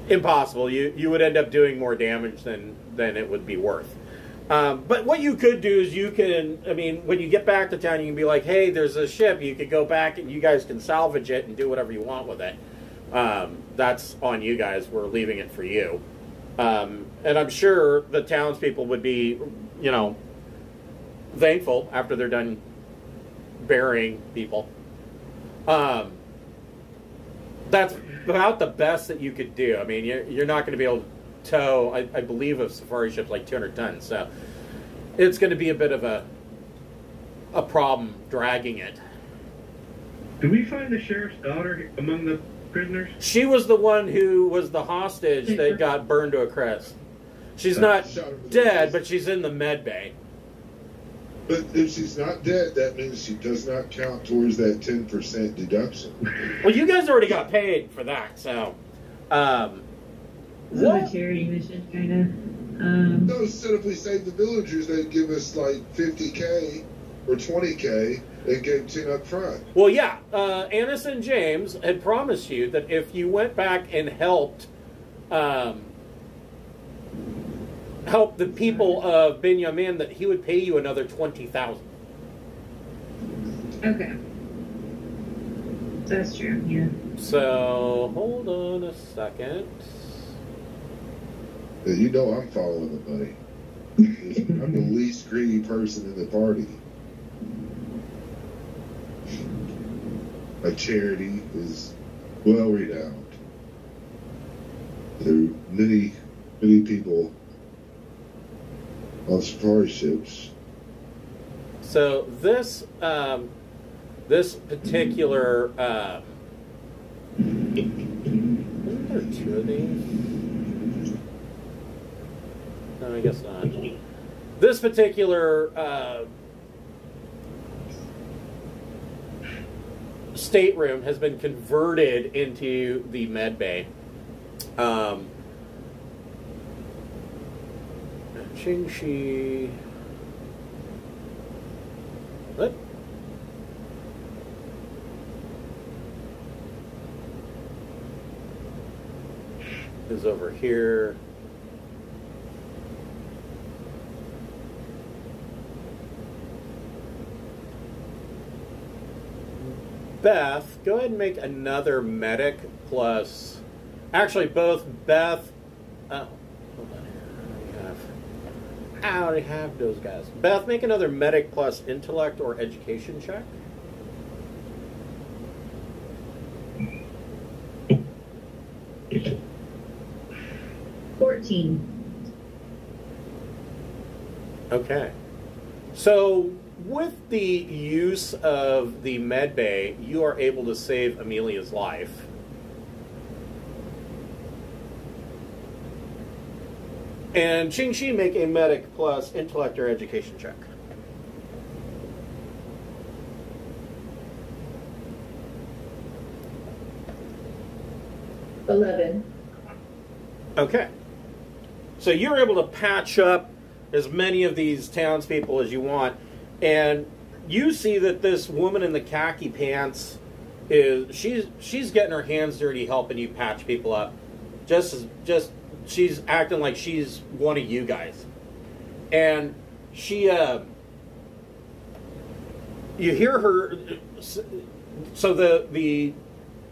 impossible. You you would end up doing more damage than than it would be worth. Um, but what you could do is you can. I mean, when you get back to town, you can be like, "Hey, there's a ship. You could go back and you guys can salvage it and do whatever you want with it." Um, that's on you guys. We're leaving it for you. Um, and I'm sure the townspeople would be, you know, thankful after they're done burying people. Um, that's about the best that you could do. I mean, you're, you're not going to be able to tow, I, I believe, a safari ship's like 200 tons, so it's going to be a bit of a a problem dragging it. Did we find the sheriff's daughter among the prisoners? She was the one who was the hostage that got burned to a crisp. She's not dead, but she's in the med bay. But if she's not dead, that means she does not count towards that 10% deduction. Well, you guys already got paid for that, so. Um, It's a charity mission, kind of. Um, No, instead if we save the villagers, they'd give us like 50K or 20K and gave 10 up front. Well, yeah. Uh, Annis and James had promised you that if you went back and helped, um, help the people of Binyamin, that he would pay you another twenty thousand. okay. That's true, yeah. So hold on a second. You know I'm following the money. I'm the least greedy person in the party. My charity is well renowned. There are many, many people on safari ships. So this um, this particular um, there two of these? No, I guess not. This particular uh, stateroom has been converted into the med bay. Um, Ching Shi. What? Is over here. Beth, go ahead and make another medic plus. Actually, both Beth. Oh, hold on here. I already have. I already have those guys. Beth, make another medic plus intellect or education check. Fourteen. Okay. So, with the use of the med bay, you are able to save Amelia's life. And Ching Shi make a medic plus intellect or education check. 11. Okay. So you're able to patch up as many of these townspeople as you want, and you see that this woman in the khaki pants is she's she's getting her hands dirty helping you patch people up. Just as just she's acting like she's one of you guys, and she uh, you hear her. So the the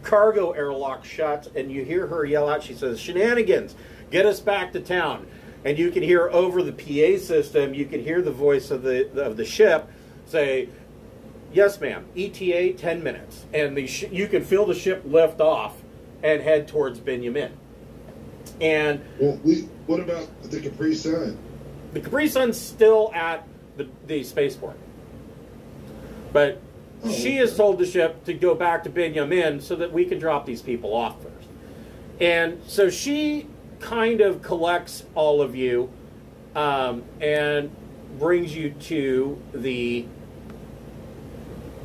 cargo airlock shuts, and you hear her yell out. She says, "Shenanigans! Get us back to town!" And you can hear over the PA system. You can hear the voice of the of the ship say, "Yes, ma'am. ETA ten minutes." And the you can feel the ship lift off and head towards Binyamin. And Well, we. What about the Capri Sun? the Capri Sun's still at the, the spaceport. But Oh, she okay. has told the ship to go back to Binyamin so that we can drop these people off first. And so she kind of collects all of you um, and brings you to the,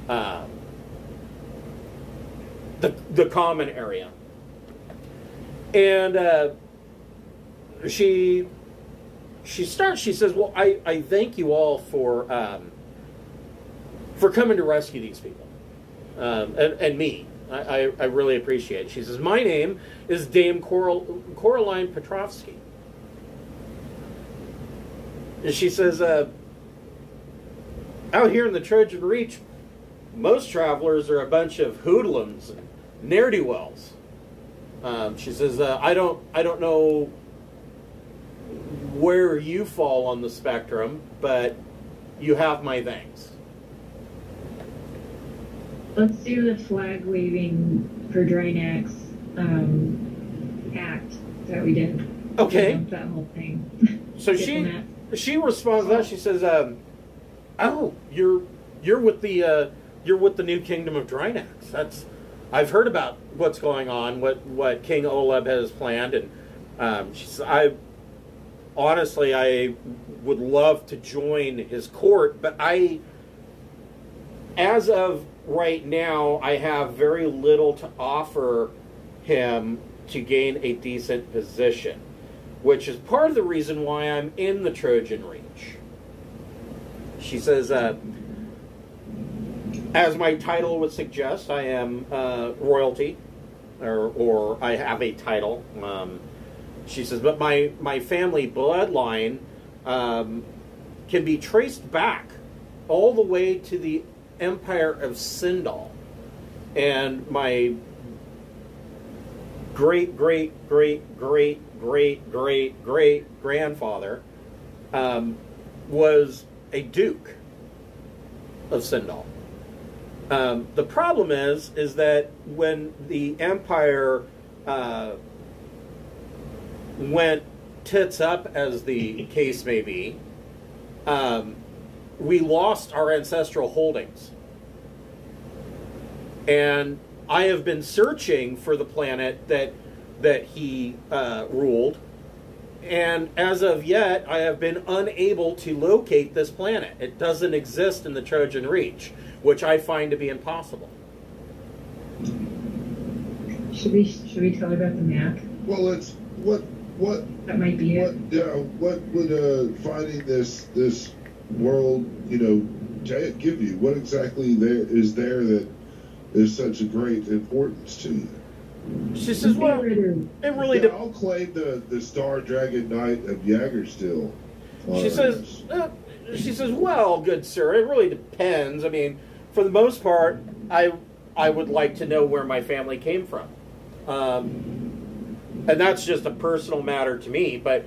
uh, the the common area. And uh, she she starts she says well i, I thank you all for um, for coming to rescue these people um, and, and me I, I, really appreciate it. She says my name is dame Coral, Coreline petrovsky. And she says uh, out here in the trojan reach most travelers are a bunch of hoodlums and ne'er-do-wells. Um, she says uh, i don't i don't know where you fall on the spectrum, but you have my thanks. Let's do the flag waving for Drinax um, act that we did. Okay. You know, that whole thing. So she she responds that. She says, um, "Oh, you're you're with the uh, you're with the new kingdom of Drinax. That's I've heard about what's going on, what what King Oleb has planned, and um, she says, I honestly I would love to join his court, but I as of right now, I have very little to offer him to gain a decent position, which is part of the reason why I'm in the Trojan Reach. She says, uh, as my title would suggest, I am uh, royalty, or, or I have a title. Um, she says, but my, my family bloodline um, can be traced back all the way to the Empire of Sindal. And my great, great, great, great, great, great, great grandfather um, was a duke of Sindal. Um, the problem is, is that when the empire uh, went tits up, as the case may be, um, we lost our ancestral holdings. And I have been searching for the planet that that he uh, ruled, and as of yet, I have been unable to locate this planet. It doesn't exist in the Trojan Reach, which I find to be impossible. Should we should we tell her about the map? Well, it's what what That might be what it. uh, what would uh, finding this this world you know ta- give you? What exactly there is there that is such a great importance to you? She says, "Well, it really." Yeah, De- I'll claim the the Star Dragon Knight of Jagerstill. she says, uh, "She says, well, good sir, it really depends. I mean, for the most part, I I would like to know where my family came from, um, and that's just a personal matter to me. But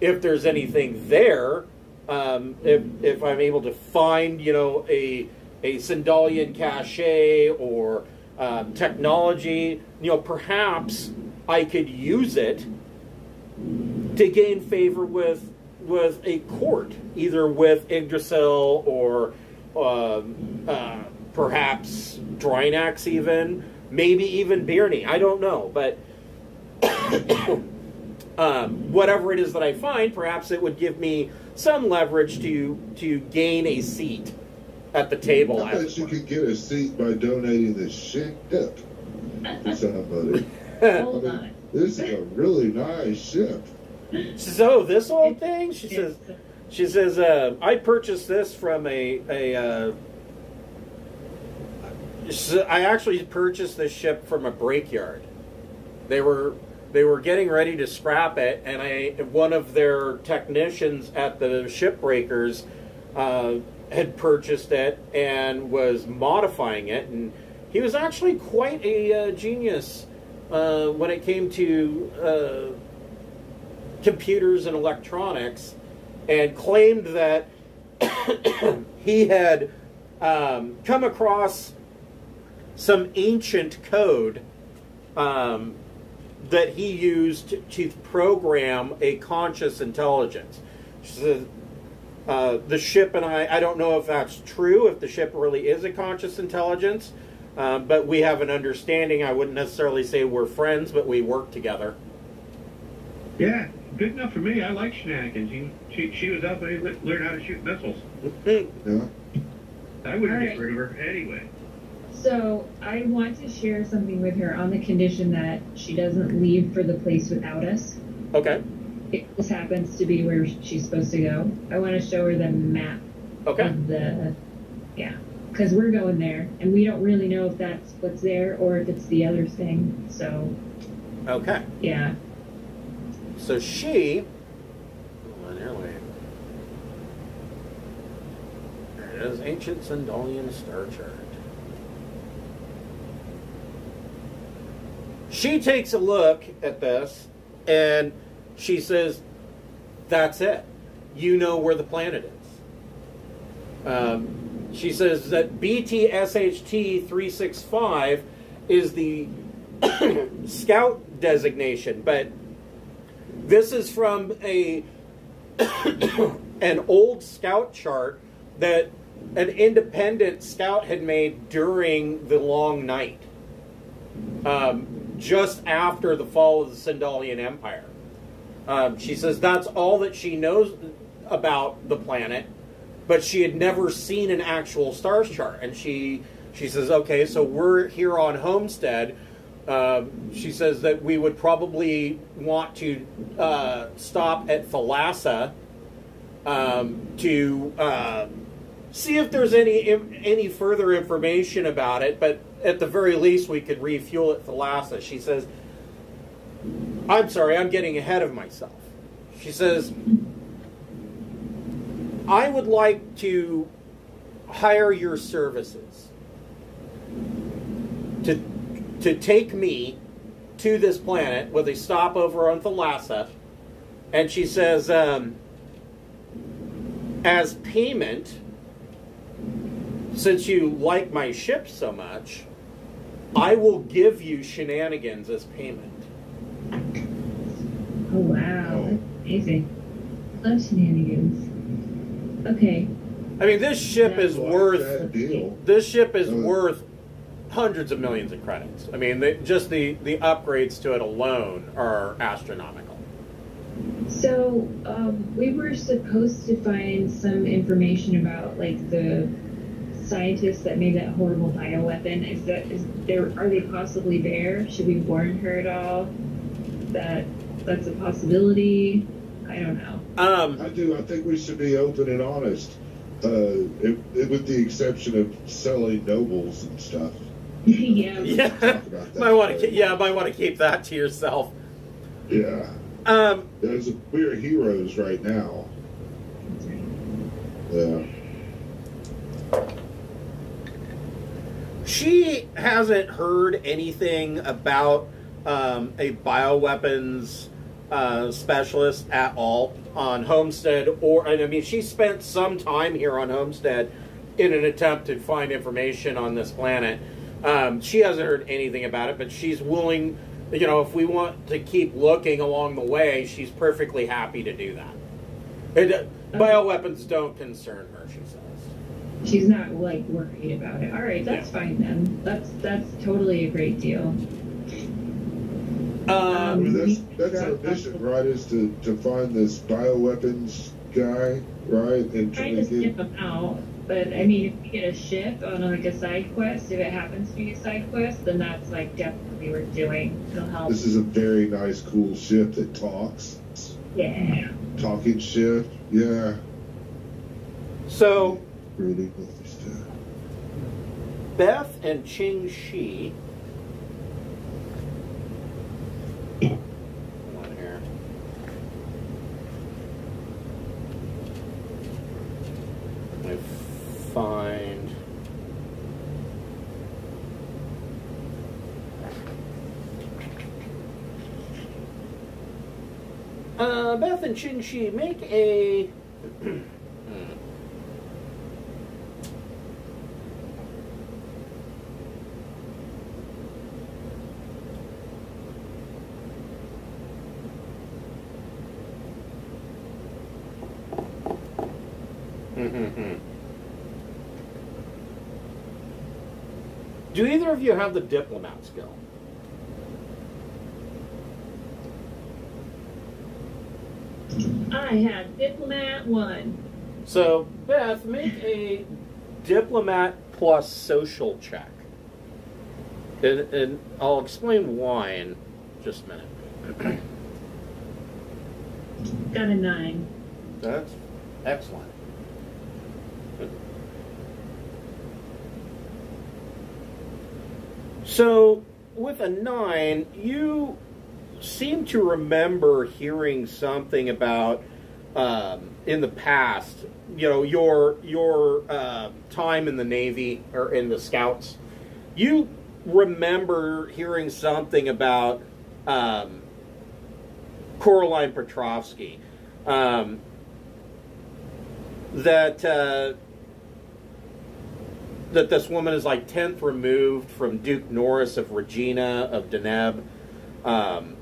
if there's anything there, um, if if I'm able to find, you know, a a Sindalian cache or um, technology, you know, perhaps I could use it to gain favor with with a court, either with Yggdrasil or um, uh, perhaps Drinax, even maybe even Birney. I don't know, but um, whatever it is that I find, perhaps it would give me some leverage to to gain a seat at the table. I as bet you could get a seat by donating this shit to somebody. Hold on. this is a really nice ship. She says, "Oh, this old thing." She says, "She says uh, I purchased this from a a." Uh, I actually purchased this ship from a brickyard. They were they were getting ready to scrap it, and I one of their technicians at the shipbreakers uh, had purchased it and was modifying it, and he was actually quite a uh, genius uh, when it came to uh, computers and electronics, and claimed that he had um, come across some ancient code um, that he used to program a conscious intelligence. She said, uh, the ship and I, I don't know if that's true, if the ship really is a conscious intelligence, um, but we have an understanding. I wouldn't necessarily say we're friends, but we work together. Yeah, good enough for me. I like shenanigans. She, she, she was helping me le- learn how to shoot missiles. Yeah. I wouldn't All get rid of her anyway. So I want to share something with her on the condition that she doesn't leave for the place without us. Okay. If this happens to be where she's supposed to go, I want to show her the map Okay. of the, yeah, because we're going there, and we don't really know if that's what's there or if it's the other thing. So Okay. yeah, So she. Hold on here, wait. There it is. Ancient Sindalian star chart. She takes a look at this and she says, That's it. You know where the planet is. Um, she says that BTSHT 365 is the scout designation, but this is from a an old scout chart that an independent scout had made during the long night, um, just after the fall of the Sindalian Empire. Um, she says that's all that she knows about the planet, but she had never seen an actual stars chart. And she she says, okay, so we're here on Homestead. Um, she says that we would probably want to uh, stop at Thalassa um, to uh, see if there's any any further information about it. But at the very least, we could refuel at Thalassa. She says, "I'm sorry, I'm getting ahead of myself." She says, "I would like to hire your services to to take me to this planet with a stopover on Thalassa." And she says, um, as payment, since you like my ship so much, I will give you shenanigans as payment. Oh wow, amazing. Love shenanigans. Okay, I mean, this ship is Like worth deal. this ship is worth hundreds of millions of credits. I mean, the, just the the upgrades to it alone are astronomical. so um, we were supposed to find some information about like the scientists that made that horrible bioweapon. Is that is there? Are they possibly there? Should we warn her at all that that's a possibility? I don't know. Um, I do. I think we should be open and honest, uh, it, it, with the exception of selling nobles and stuff. yeah. yeah, Talk about that might want to yeah might want to keep that to yourself. Yeah, Um, There's a, we're heroes right now. Yeah. She hasn't heard anything about um, a bioweapons uh, specialist at all on Homestead, or and I mean, she spent some time here on Homestead in an attempt to find information on this planet. Um, she hasn't heard anything about it, but she's willing. You know, if we want to keep looking along the way, she's perfectly happy to do that. It, uh, bioweapons don't concern her, she says. She's not like worried about it. All right, that's fine then. That's that's totally a great deal. I Um, mean, that's that's our mission, right? Is to, to find this bioweapons guy, right? And try to to get snip them out. But I mean, if we get a ship on like a side quest, if it happens to be a side quest, then that's like definitely worth doing. It'll help. This is a very nice, cool ship that talks. Yeah. Talking ship. Yeah. So Really stuff. Beth and Ching Shi. Uh, Beth and Ching Shi make a. either of you have the diplomat skill? I have diplomat one. So, Beth, make a diplomat plus social check. And, and I'll explain why in just a minute. Got a nine. That's excellent. So, with a nine, you seem to remember hearing something about um, in the past. You know, your your uh, time in the Navy or in the Scouts. You remember hearing something about um, Coreline Petrovsky. Um, that uh, that this woman is like tenth removed from Duke Norris of Regina of Deneb. Um,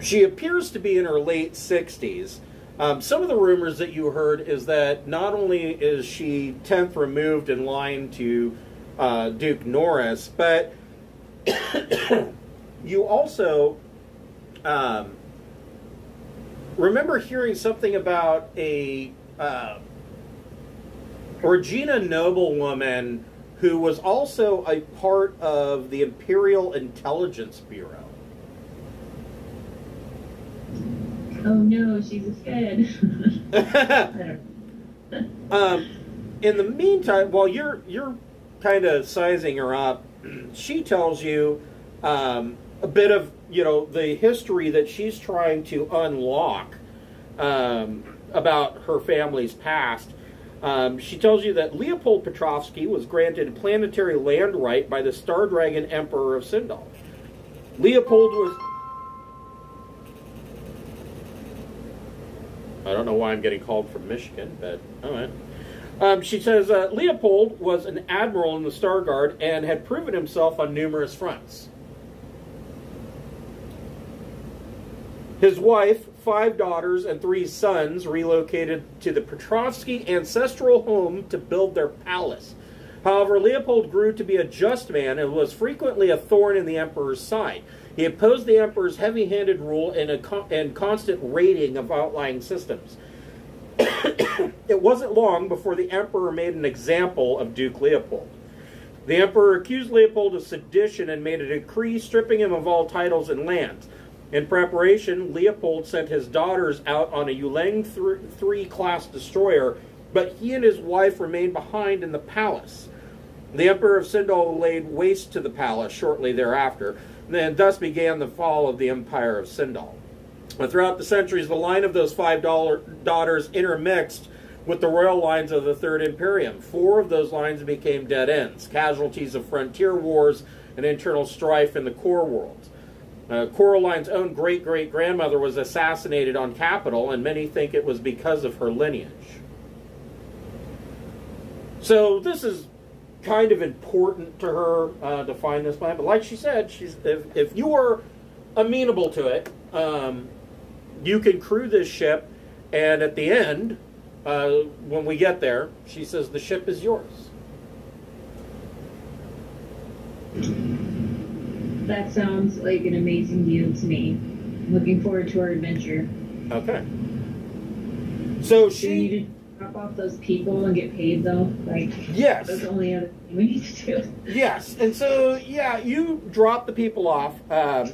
she appears to be in her late sixties. Um, some of the rumors that you heard is that not only is she tenth removed in line to uh, Duke Norris, but you also um, remember hearing something about a uh, Regina noblewoman who was also a part of the Imperial Intelligence Bureau. Oh no, she's a Fed. um, in the meantime, while you're you're kind of sizing her up, she tells you um, a bit of you know the history that she's trying to unlock um, about her family's past. Um, she tells you that Leopold Petrovsky was granted a planetary land right by the Star Dragon Emperor of Sindal. Leopold was. I don't know why I'm getting called from Michigan, but all right. Um, she says uh, Leopold was an admiral in the Star Guard and had proven himself on numerous fronts. His wife, five daughters, and three sons relocated to the Petrovsky ancestral home to build their palace. However, Leopold grew to be a just man and was frequently a thorn in the emperor's side. He opposed the emperor's heavy handed rule and, and constant raiding of outlying systems. it wasn't long before the emperor made an example of Duke Leopold. The emperor accused Leopold of sedition and made a decree stripping him of all titles and lands. In preparation, Leopold sent his daughters out on a Yuleng 3 class destroyer, but he and his wife remained behind in the palace. The Emperor of Sindal laid waste to the palace shortly thereafter, and thus began the fall of the Empire of Sindal. And throughout the centuries, the line of those five daughters intermixed with the royal lines of the Third Imperium. Four of those lines became dead ends, casualties of frontier wars and internal strife in the core worlds. Uh, Coreline's own great great grandmother was assassinated on Capitol, and many think it was because of her lineage. So this is kind of important to her uh, to find this plan. But like she said, she's if, if you are amenable to it, um, you can crew this ship, and at the end, uh, when we get there, she says the ship is yours. That sounds like an amazing deal to me. Looking forward to our adventure. Okay. So Do we need she to drop drop off those people and get paid though? Like Yes. that's the only other thing we need to do. Yes, and so yeah, you drop the people off. Um,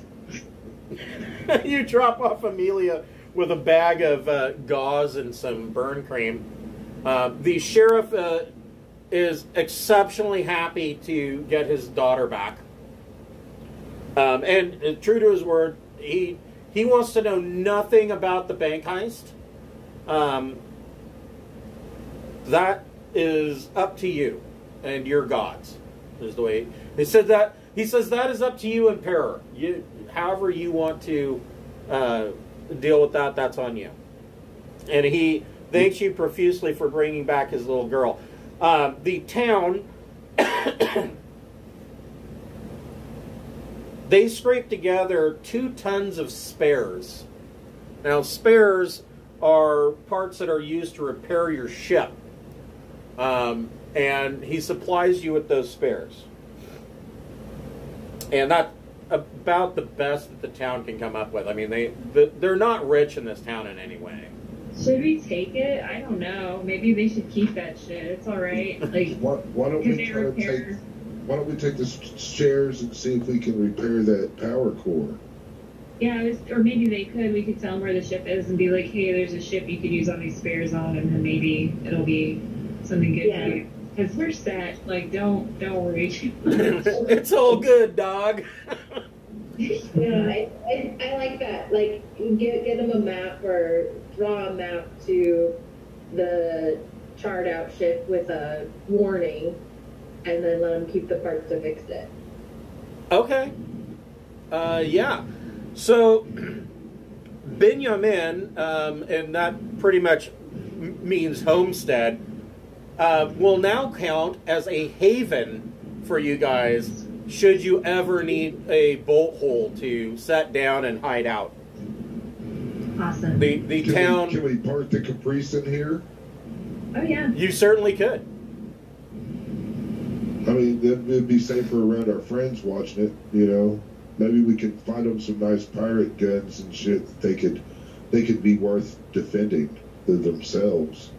you drop off Amelia with a bag of uh, gauze and some burn cream. Uh, the sheriff uh, is exceptionally happy to get his daughter back, um, and uh, true to his word, he he wants to know nothing about the bank heist. Um, that is up to you and your gods is the way he said that he says that is up to you Perra. You however you want to uh, deal with that, that's on you. And he thanks you profusely for bringing back his little girl. Um, the town they scraped together two tons of spares. Now spares are parts that are used to repair your ship. Um, and he supplies you with those spares. And that's about the best that the town can come up with. I mean, they they're not rich in this town in any way. Should we take it? I don't know. Maybe they should keep that shit. It's all right. Like Why, why don't we they try to take? Repair. Why don't we take the s- shares and see if we can repair that power core? Yeah, was, or maybe they could. We could tell them where the ship is and be like, "Hey, there's a ship you could use all these spares on, and then maybe it'll be something good Yeah. for you." Because we're set. Like, don't don't worry too much. it's all good, dog. Yeah, I, I, I like that. Like, get, get them a map or draw a map to the charred out ship with a warning and then let them keep the parts to fix it. Okay. Uh, yeah. So, Binyamin, um, and that pretty much means homestead, uh, will now count as a haven for you guys should you ever need a bolt hole to set down and hide out. awesome. The, the Can town, we, can we park the Caprice in here? Oh yeah. you certainly could. I mean, it'd be safer around our friends watching it. You know, maybe we could find them some nice pirate guns and shit that they could they could be worth defending themselves.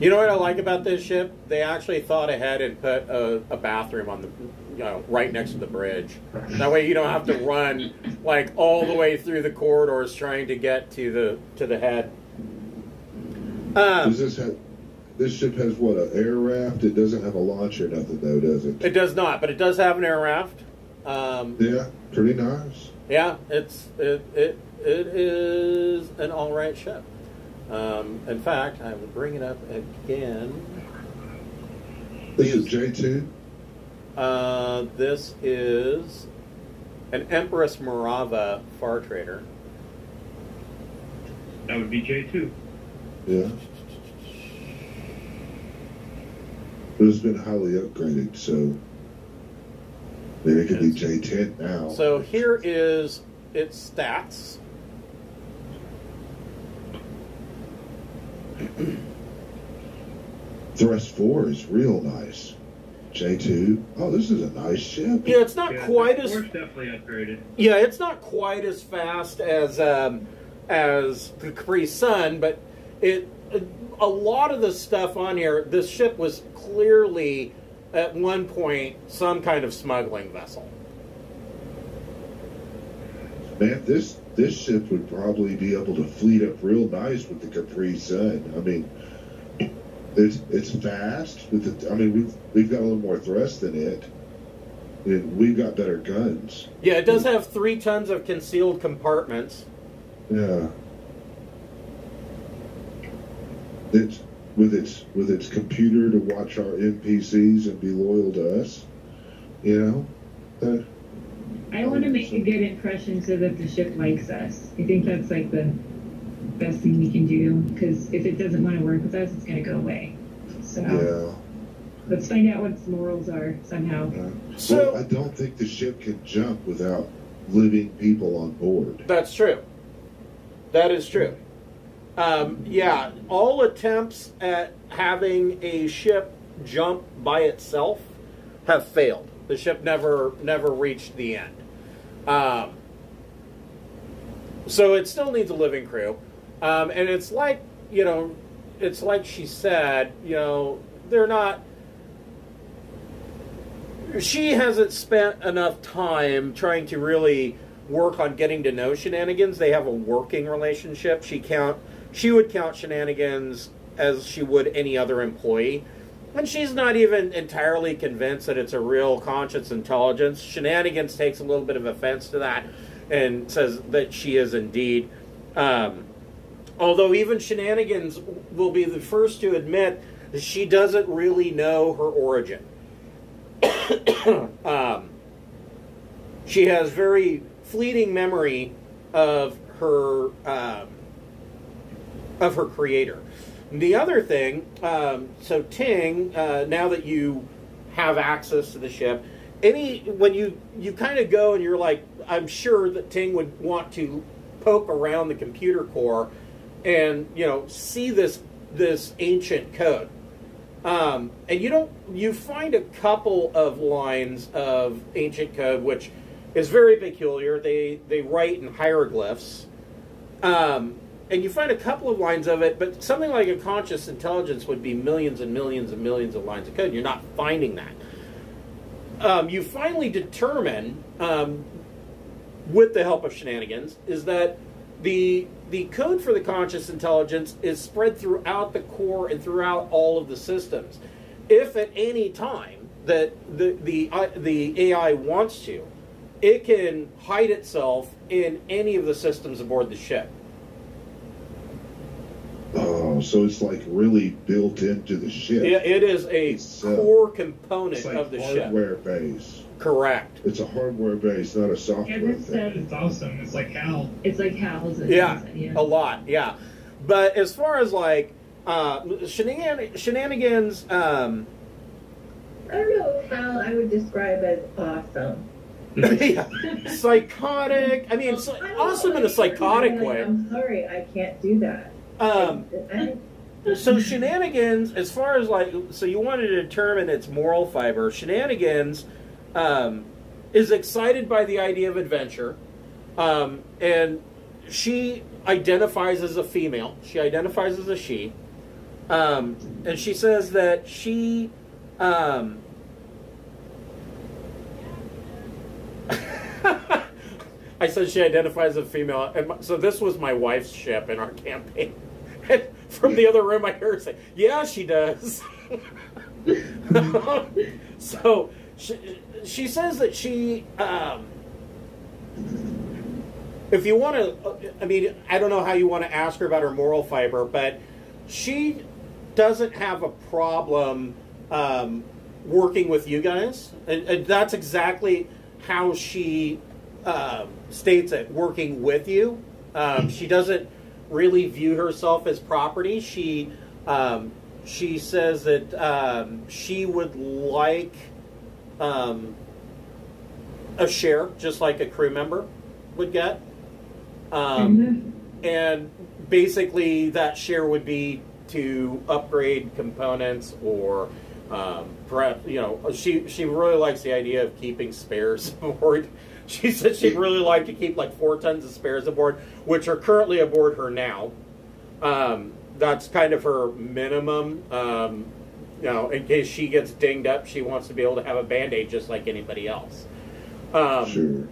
You know what I like about this ship? They actually thought ahead and put a, a bathroom on the, you know, right next to the bridge. That way you don't have to run like all the way through the corridors trying to get to the to the head. Um, Does this have this ship has what an air raft? It doesn't have a launch or nothing though, does it? it does not, but it does have an air raft. Um, Yeah, pretty nice. yeah, it's it it it is an all right ship. Um, in fact, I will bring it up again. This is J two. Uh, this is an Empress Marava far trader. That would be J2. Yeah. But it's been highly upgraded, so maybe it could be J ten now. So here is its stats. Thrust four is real nice. J two. Oh, this is a nice ship. Yeah, it's not Yeah, quite as definitely upgraded. yeah, it's not quite as fast as um, as the Capri Sun, but it a lot of the stuff on here. This ship was clearly at one point some kind of smuggling vessel. Man, this this ship would probably be able to fleet up real nice with the Capri Sun. I mean, it's it's fast with the. I mean, we've we've got a little more thrust than it. And we've got better guns. Yeah, it does have three tons of concealed compartments. Yeah. It's with its with its computer to watch our NPCs and be loyal to us. You know. Uh, I want to make a good impression so that the ship likes us. I think that's like the best thing we can do because if it doesn't want to work with us, it's going to go away. So yeah. let's find out what its morals are somehow. Uh, So- well, I don't think the ship can jump without living people on board. That's true. That is true. Um, yeah, all attempts at having a ship jump by itself have failed. The ship never never reached the end. Um, so it still needs a living crew, um, and it's like you know, it's like she said, you know, they're not. She hasn't spent enough time trying to really work on getting to know shenanigans. They have a working relationship. She count she would count shenanigans as she would any other employee. And she's not even entirely convinced that it's a real conscious intelligence. Shenanigans takes a little bit of offense to that and says that she is indeed. Um, although even Shenanigans will be the first to admit that she doesn't really know her origin. um, she has very fleeting memory of her um, of her creator. The other thing, um, so Ting, uh, now that you have access to the ship, any when you you kind of go and you're like, I'm sure that Ting would want to poke around the computer core and you know see this this ancient code. Um, and you don't you find a couple of lines of ancient code which is very peculiar. They they write in hieroglyphs. Um, and you find a couple of lines of it, but something like a conscious intelligence would be millions and millions and millions of lines of code. You're not finding that. Um, you finally determine, um, with the help of shenanigans, is that the the code for the conscious intelligence is spread throughout the core and throughout all of the systems. If at any time that the the uh, the AI wants to, it can hide itself in any of the systems aboard the ship. Oh, so it's like really built into the ship. Yeah, it is a It's, uh, core component It's like of the ship. hardware base. Correct. It's a hardware base, not a software And it's, thing. uh, It's awesome. It's like Hal. It's like Hal's. Yeah, yeah. a lot. Yeah, but as far as like uh, shenan- shenanigans, um, I don't know how I would describe as awesome. yeah, psychotic. I mean, so, I'm awesome in a psychotic I'm like, way. I'm sorry, I can't do that. Um, so shenanigans, as far as like, so you wanted to determine its moral fiber. Shenanigans um, is excited by the idea of adventure, um, and she identifies as a female. She identifies as a she, um, and she says that she. Um, I said she identifies as a female, and so this was my wife's ship in our campaign. From the other room, I hear her say, "Yeah, she does." so she, she says that she, um, if you want to, I mean, I don't know how you want to ask her about her moral fiber, but she doesn't have a problem um, working with you guys, and, and that's exactly how she uh, states it. Working with you, um, she doesn't really view herself as property. She um, she says that um, she would like um, a share, just like a crew member would get. Um, and basically, that share would be to upgrade components or um, perhaps you know she she really likes the idea of keeping spares aboard. She said she'd really like to keep like four tons of spares aboard, which are currently aboard her now. Um, that's kind of her minimum. Um, you know, in case she gets dinged up, she wants to be able to have a band aid just like anybody else. Um, Sure.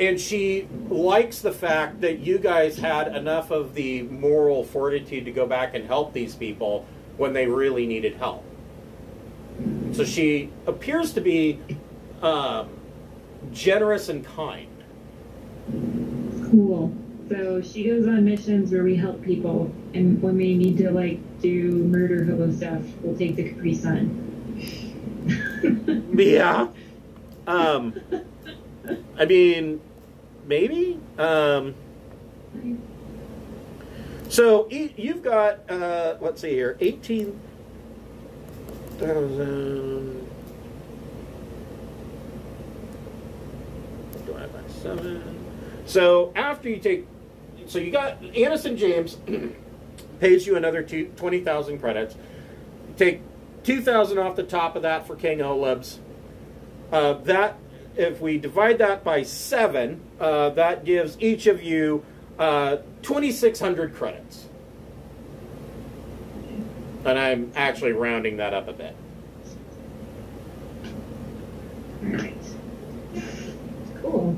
and she likes the fact that you guys had enough of the moral fortitude to go back and help these people when they really needed help. So she appears to be um, generous and kind. Cool. So she goes on missions where we help people, and when we need to like do murder hobo stuff, we'll take the Capri Sun. Yeah. Um, I mean, maybe. Um, so e- you've got, uh, let's see here, 18,000 divided by 7. So after you take, so you got, Aniston James pays you another two, 20,000 credits. Take 2,000 off the top of that for King Olebs. Uh, that, if we divide that by seven, uh, that gives each of you uh, 2,600 credits. And I'm actually rounding that up a bit. Alright. Cool.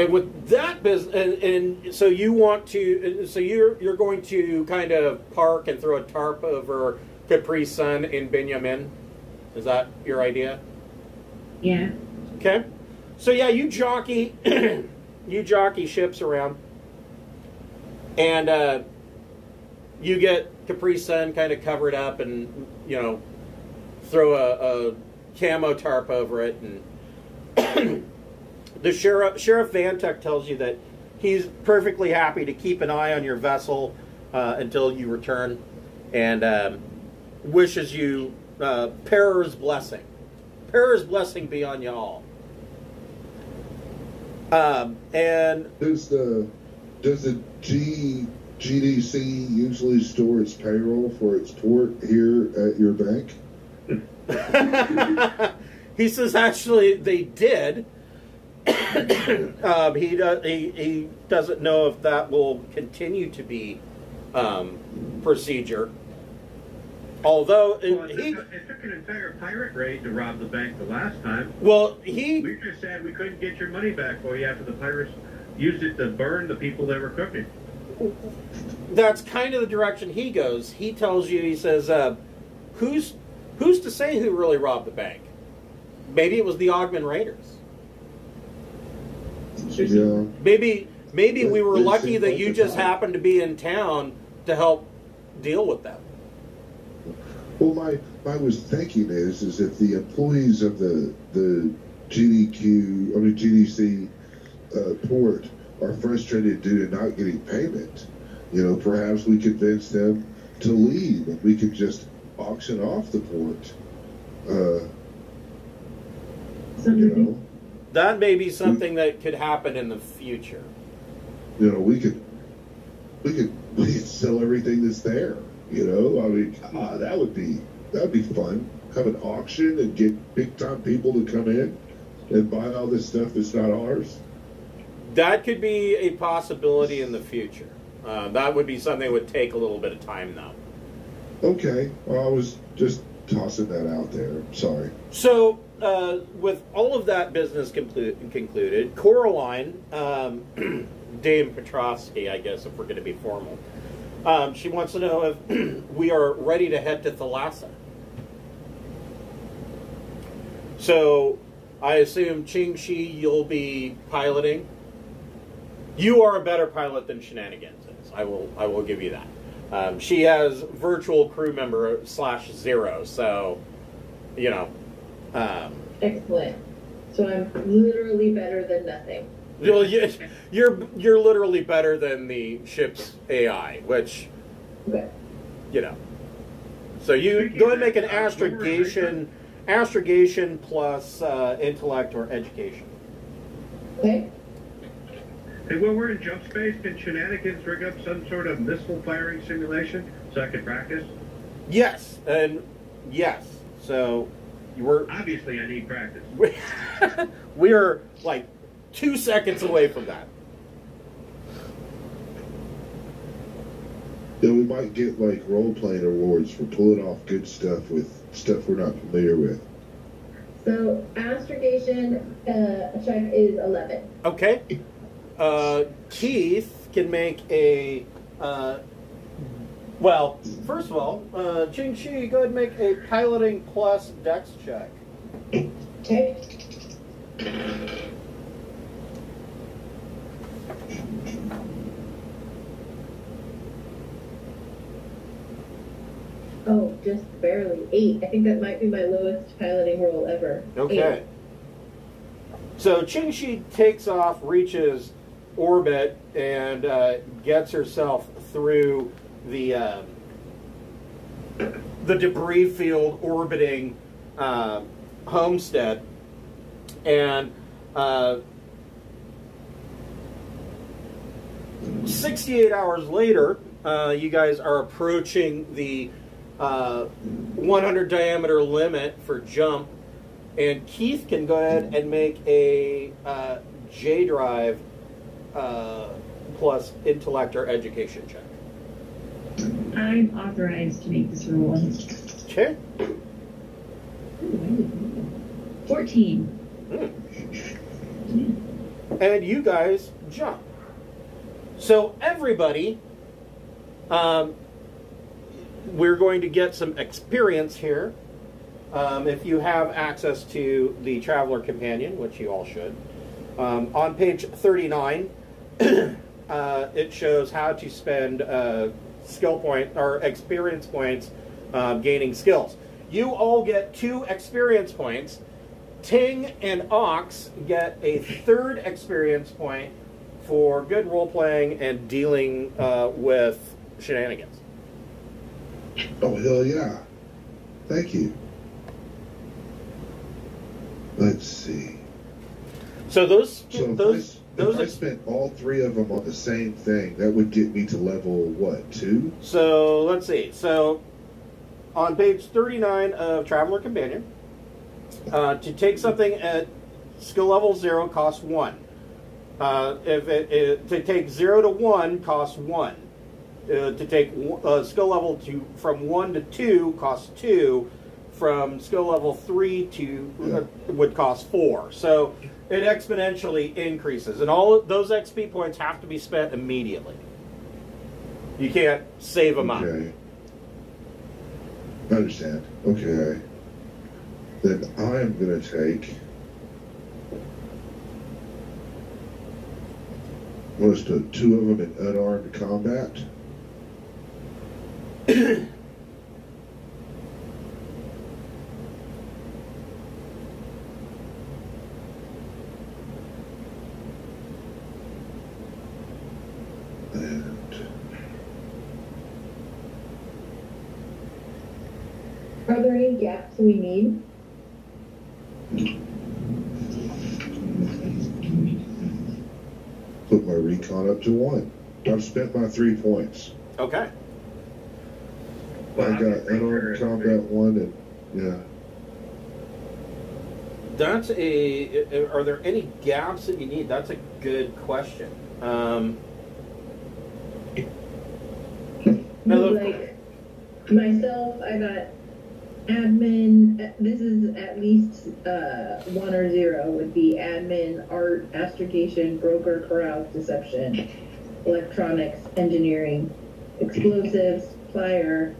And with that business, and, and so you want to, so you're you're going to kind of park and throw a tarp over Capri Sun in Binyamin. Is that your idea? Yeah. Okay. So yeah, you jockey, you jockey ships around, and uh, you get Capri Sun kind of covered up, and you know, throw a, a camo tarp over it, and the sheriff Sheriff Vantuck tells you that he's perfectly happy to keep an eye on your vessel uh, until you return, and um, wishes you uh, Perer's blessing. Perer's blessing be on you all. Um, and Does the does the G GDC usually store its payroll for its port here at your bank? he says actually they did. um, he, do, he he doesn't know if that will continue to be um, procedure. Although it- Well, it, he, took, it took an entire pirate raid to rob the bank the last time. well he We just said we couldn't get your money back for you after the pirates used it to burn the people that were cooking. that's kind of the direction he goes. He tells you, he says, uh, "Who's who's to say who really robbed the bank? Maybe it was the Oghman Raiders. Yeah. Maybe maybe we were lucky that you just happened to be in town to help deal with that. Well, my my was thinking is is if the employees of the the GDQ, I mean GDC uh, port are frustrated due to not getting payment, you know, perhaps we convince them to leave and we could just auction off the port. Uh, you know, That may be something that could happen in the future. you know, we could we could we could sell everything that's there. You know, I mean, ah, that would be that would be fun. Have an auction and get big time people to come in and buy all this stuff that's not ours. That could be a possibility in the future. Uh, that would be something that would take a little bit of time, though. Okay, well, I was just tossing that out there. Sorry. So, uh, with all of that business conclu- concluded, Coreline, um, Dame Petrovsky, I guess, if we're going to be formal, um, she wants to know if we are ready to head to Thalassa. So, I assume Ching Shi, you'll be piloting. You are a better pilot than Shenanigans is. I will. I will give you that. Um, she has virtual crew member slash zero, so you know. Um, Excellent. So I'm literally better than nothing. you're, you're you're literally better than the ship's AI, which Okay. you know. So you go ahead and make an that, astrogation, astrogation plus uh, intellect or education. Okay. Hey, when we're in jump space, can Shenanigans rig up some sort of missile firing simulation so I can practice? Yes, and yes. So you were Obviously, I need practice. we, we are like two seconds away from that. Then we might get like role playing awards for pulling off good stuff with stuff we're not familiar with. So astrogation uh, check is 11. Okay. Uh, Keith can make a. Uh, well, first of all, uh, Ching Shi, go ahead and make a piloting plus dex check. Okay. Oh, just barely. Eight. I think that might be my lowest piloting roll ever. Okay. Eight. So Ching Shi takes off, reaches orbit, and uh, gets herself through the um the debris field orbiting uh, Homestead, and uh, 68 hours later, uh, you guys are approaching the uh, 100 diameter limit for jump, and Keith can go ahead and make a uh, J drive uh, plus intellect or education check. I'm authorized to make this roll. Okay. 14. and you guys jump. So everybody, um, we're going to get some experience here. Um, if you have access to the Traveller Companion, which you all should, um, on page 39, uh, it shows how to spend uh, skill point or experience points uh, gaining skills. You all get two experience points. Ting and Ox get a third experience point for good role playing and dealing uh, with shenanigans. Oh hell yeah! Thank you. Let's see. So those So those those if I spent all three of them on the same thing, that would get me to level what two? So let's see. So on page 39 of Traveller Companion, uh, to take something at skill level zero costs one. Uh, if it, it, to take zero to one costs one. Uh, to take uh, skill level to from one to two costs two. From skill level three to uh, would cost four. So it exponentially increases, and all of those XP points have to be spent immediately. You can't save them up. I understand. Okay. Then I am gonna take most of two of them in unarmed combat. and Are there any gaps we need? put my recon up to one. I've spent my three points. Okay. I got unarmed combat one and yeah. That's a. Are there any gaps that you need? That's a good question. Um, Now, look- Like myself, I got admin. uh, This is at least uh, one or zero. Would be admin, art, astrogation, broker, carouse, deception, electronics, engineering, explosives, flyer,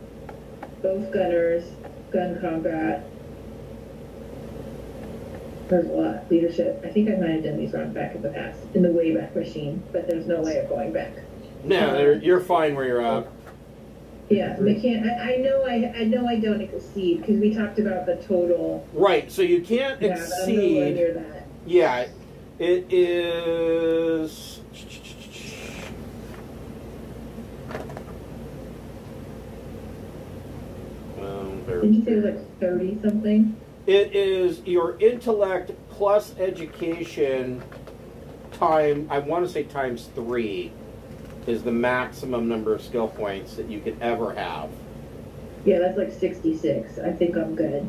both gunners, gun combat. There's a lot. Leadership. I think I might have done these wrong back in the past, in the Wayback Machine, but there's no way of going back. no, you're fine where you're at. Yeah, mechan- I, I know I, I know I don't exceed because we talked about the total. Right. So you can't Yeah, exceed. near that. Yeah, it is. Um, Didn't you say like thirty something? It is your intellect plus education time. I want to say times three is the maximum number of skill points that you could ever have. Yeah, that's like sixty-six. I think I'm good.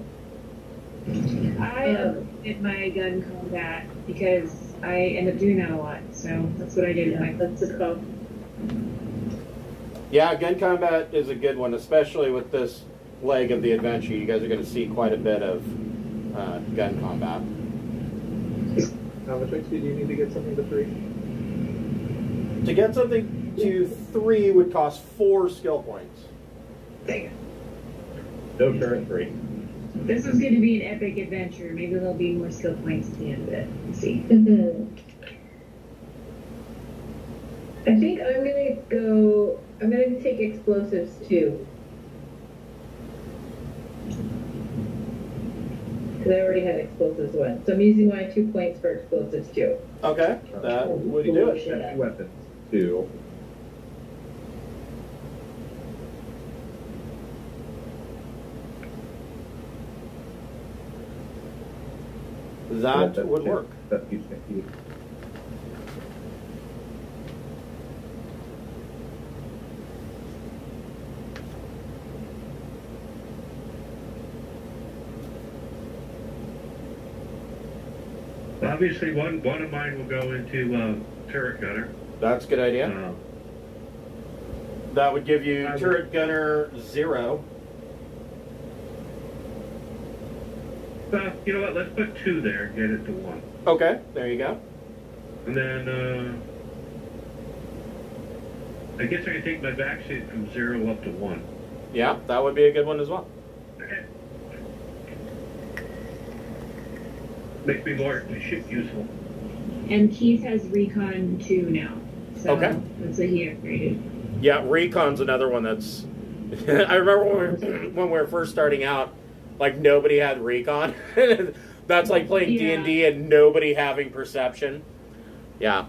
I Um, did my gun combat because I end up doing that a lot. So that's what I did. Yeah, my that's a call. Yeah, gun combat is a good one, especially with this leg of the adventure. You guys are going to see quite a bit of uh, gun combat. How much XP do you need to get something to three? To get something to three would cost four skill points. Dang it. No current three. This is going to be an epic adventure. Maybe there'll be more skill points at the end of it. Let's see. Mhm. I think I'm gonna go. I'm gonna take explosives too. Because I already had explosives one, so I'm using my two points for explosives too. Okay, that would you do it? Weapons, two. That Yeah, would work. That each XP. Obviously, one one of mine will go into uh, turret gunner. That's a good idea. Uh, That would give you turret gunner zero. Well, you know what? Let's put two there. Get it to one, Okay, there you go. and then uh, I guess I can take my backseat from zero up to one. Yeah, that would be a good one as well. Okay. Makes me more ship useful. And Keith has Recon 2 now. So Okay. that's what he upgraded. Yeah, Recon's another one that's. I remember when we, were, when we were first starting out, like nobody had Recon. that's like playing D and D and nobody having perception. Yeah,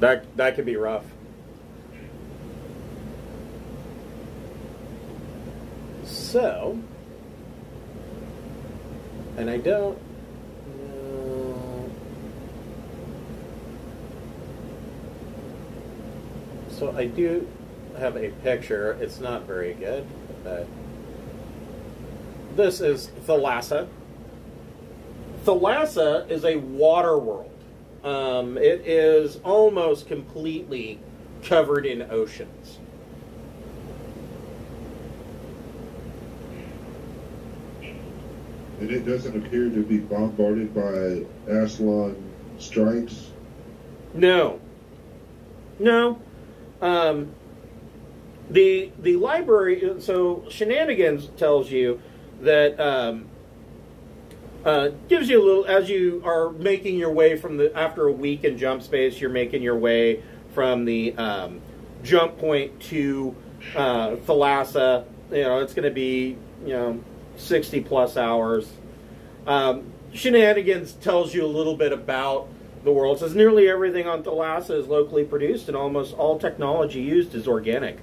that that could be rough. So, and I don't. So I do have a picture. It's not very good, but this is Thalassa. Thalassa is a water world. Um, it is almost completely covered in oceans. And it doesn't appear to be bombarded by Aslan strikes. No, no. Um, the the library. So shenanigans tells you that um, uh, gives you a little as you are making your way from the after a week in jump space. You're making your way from the um, jump point to uh, Thalassa. You know it's going to be you know sixty plus hours. Um, Shenanigans tells you a little bit about the world. It says nearly everything on Thalassa is locally produced, and almost all technology used is organic.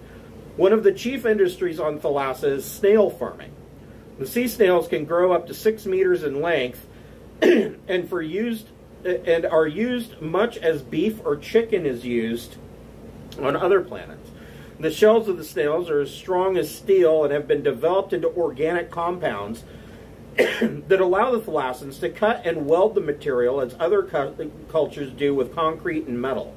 One of the chief industries on Thalassa is snail farming. The sea snails can grow up to six meters in length, and for used and are used much as beef or chicken is used on other planets. The shells of the snails are as strong as steel and have been developed into organic compounds that allow the thalassans to cut and weld the material as other cu- cultures do with concrete and metal.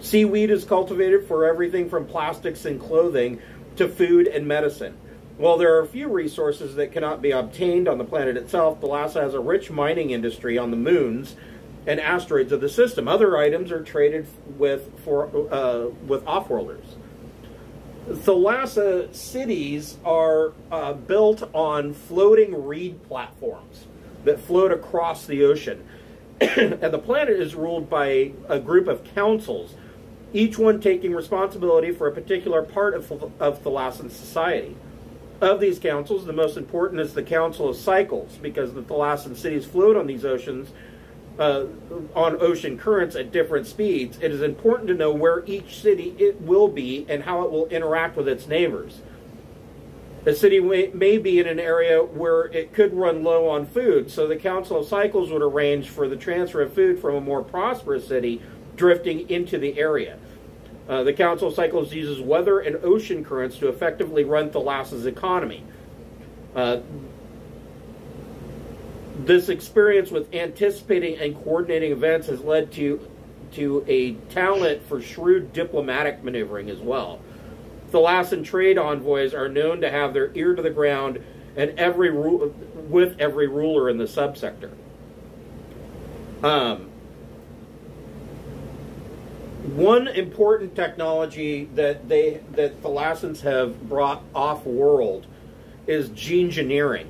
Seaweed is cultivated for everything from plastics and clothing to food and medicine. While there are a few resources that cannot be obtained on the planet itself, Thalassa has a rich mining industry on the moons and asteroids of the system. Other items are traded with for uh, with offworlders. Thalassa cities are uh, built on floating reed platforms that float across the ocean. and the planet is ruled by a group of councils, each one taking responsibility for a particular part of, of Thalassan society. Of these councils, the most important is the Council of Cycles, because the Thalassan cities float on these oceans uh, on ocean currents at different speeds, it is important to know where each city it will be and how it will interact with its neighbors. A city may, may be in an area where it could run low on food, so the Council of Cycles would arrange for the transfer of food from a more prosperous city drifting into the area. Uh, the Council of Cycles uses weather and ocean currents to effectively run Thalassa's economy. Uh, this experience with anticipating and coordinating events has led to to a talent for shrewd diplomatic maneuvering as well. Thalassan trade envoys are known to have their ear to the ground and every with every ruler in the subsector. Um, one important technology that they that Thalassans have brought off world is gene engineering.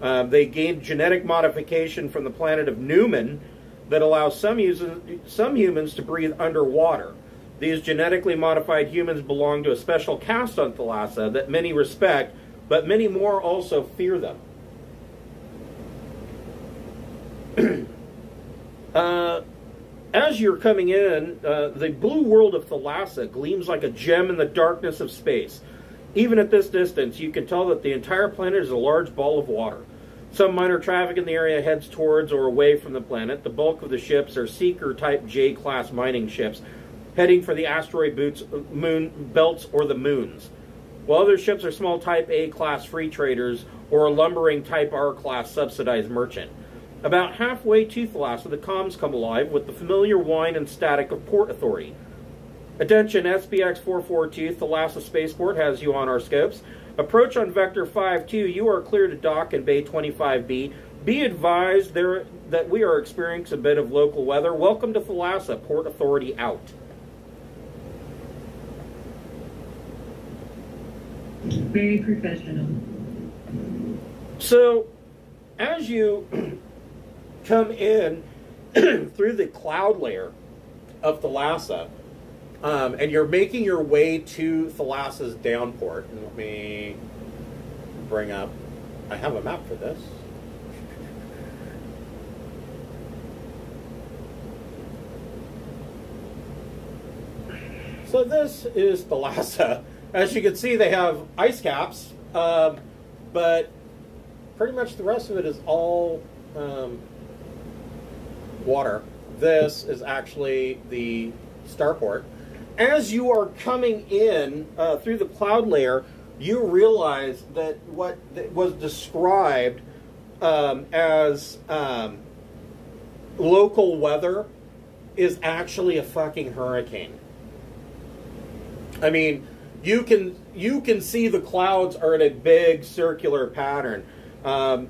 Uh, they gained genetic modification from the planet of Newman that allows some, uses, some humans to breathe underwater. These genetically modified humans belong to a special caste on Thalassa that many respect, but many more also fear them. uh, as you're coming in, uh, the blue world of Thalassa gleams like a gem in the darkness of space. Even at this distance, you can tell that the entire planet is a large ball of water. Some minor traffic in the area heads towards or away from the planet. The bulk of the ships are Seeker type J class mining ships, heading for the asteroid boots, moon belts or the moons. While other ships are small type A class free traders or a lumbering type R class subsidized merchant. About halfway to Thalassa, the comms come alive with the familiar whine and static of Port Authority. Attention, SPX 442, Thalassa Spaceport has you on our scopes. Approach on Vector 52, you are clear to dock in Bay 25B. Be advised there that we are experiencing a bit of local weather. Welcome to Thalassa, Port Authority out. Very professional. So, as you come in through the cloud layer of Thalassa, um, and you're making your way to Thalassa's downport, and let me bring up, I have a map for this. So this is Thalassa. As you can see, they have ice caps, um, but pretty much the rest of it is all um, water. This is actually the starport. As you are coming in uh, through the cloud layer, you realize that what was described um, as um, local weather is actually a fucking hurricane. I mean, you can you can see the clouds are in a big circular pattern. Um,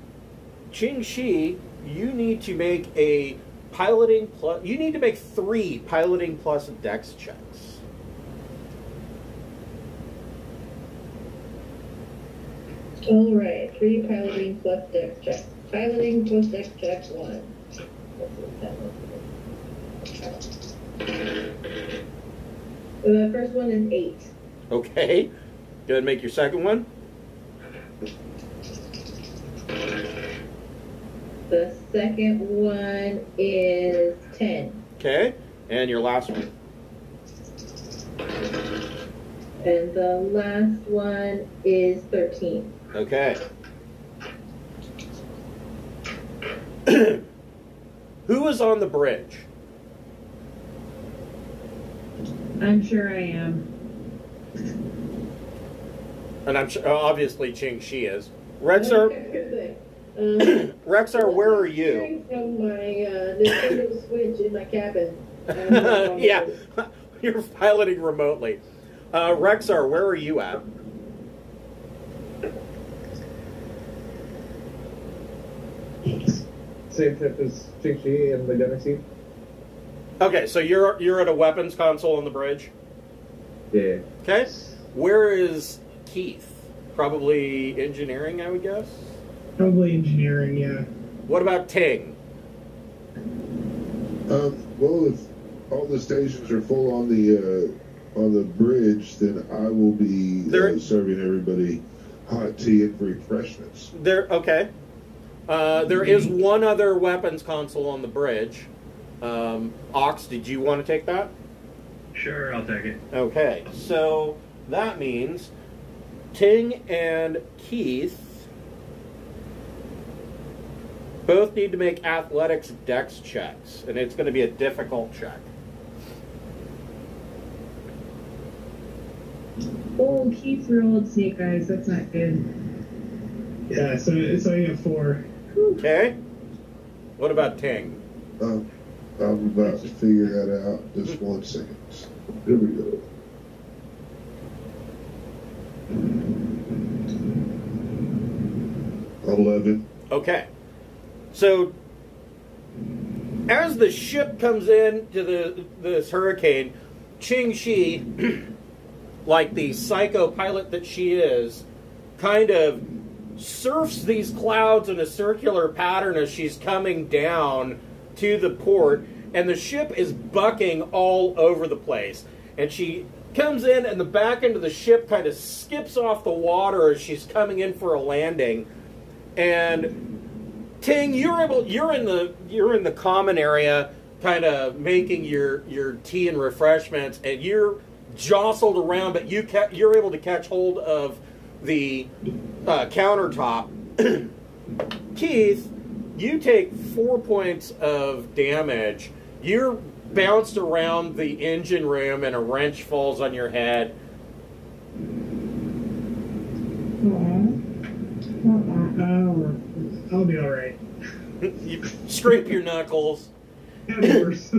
Ching Shi, you need to make a piloting plus. You need to make three piloting plus dex checks. All right, three piloting plus dex checks. Piloting plus dex check one. The first one is eight. Okay. Go ahead and make your second one. The second one is ten. Okay. And your last one. And the last one is thirteen. Okay. Who is on the bridge? I'm sure I am. And I'm sure, obviously Ching Shi is. Rexar, Um, Rexar, where are you? hearing From my uh, Nintendo Switch in my cabin. I yeah, you're piloting remotely. Uh, Rexar, where are you at? Same tip as Ching Shi and the gunner seat. Okay, so you're you're at a weapons console on the bridge. Yeah. Okay, where is Keith? Probably engineering, I would guess. Probably engineering, yeah. What about Ting? Um, well, if all the stations are full on the uh, on the bridge, then I will be There- uh, serving everybody hot tea and refreshments. There, okay. Uh, there is one other weapons console on the bridge. Um, Ox, did you want to take that? Sure, I'll take it. Okay, so that means Ting and Keith both need to make athletics dex checks, and it's going to be a difficult check. Oh, Keith rolled snake eyes. That's not good. Yeah, so, so I have four. Okay? What about Ting? Um, I'm about to figure that out. Just one second. Here we go. Eleven. Okay. So as the ship comes in to the this hurricane, Ching Shi, like the psycho pilot that she is, kind of surfs these clouds in a circular pattern as she's coming down to the port, and the ship is bucking all over the place. And she comes in, and the back end of the ship kind of skips off the water as she's coming in for a landing. And Ting, you're able, you're in the you're in the common area, kind of making your your tea and refreshments, and you're jostled around, but you ca- you're able to catch hold of the uh, countertop. Keith, you take four points of damage. You're bounced around the engine room, and a wrench falls on your head. Oh, I'll be all right. you scrape your knuckles. Of worse.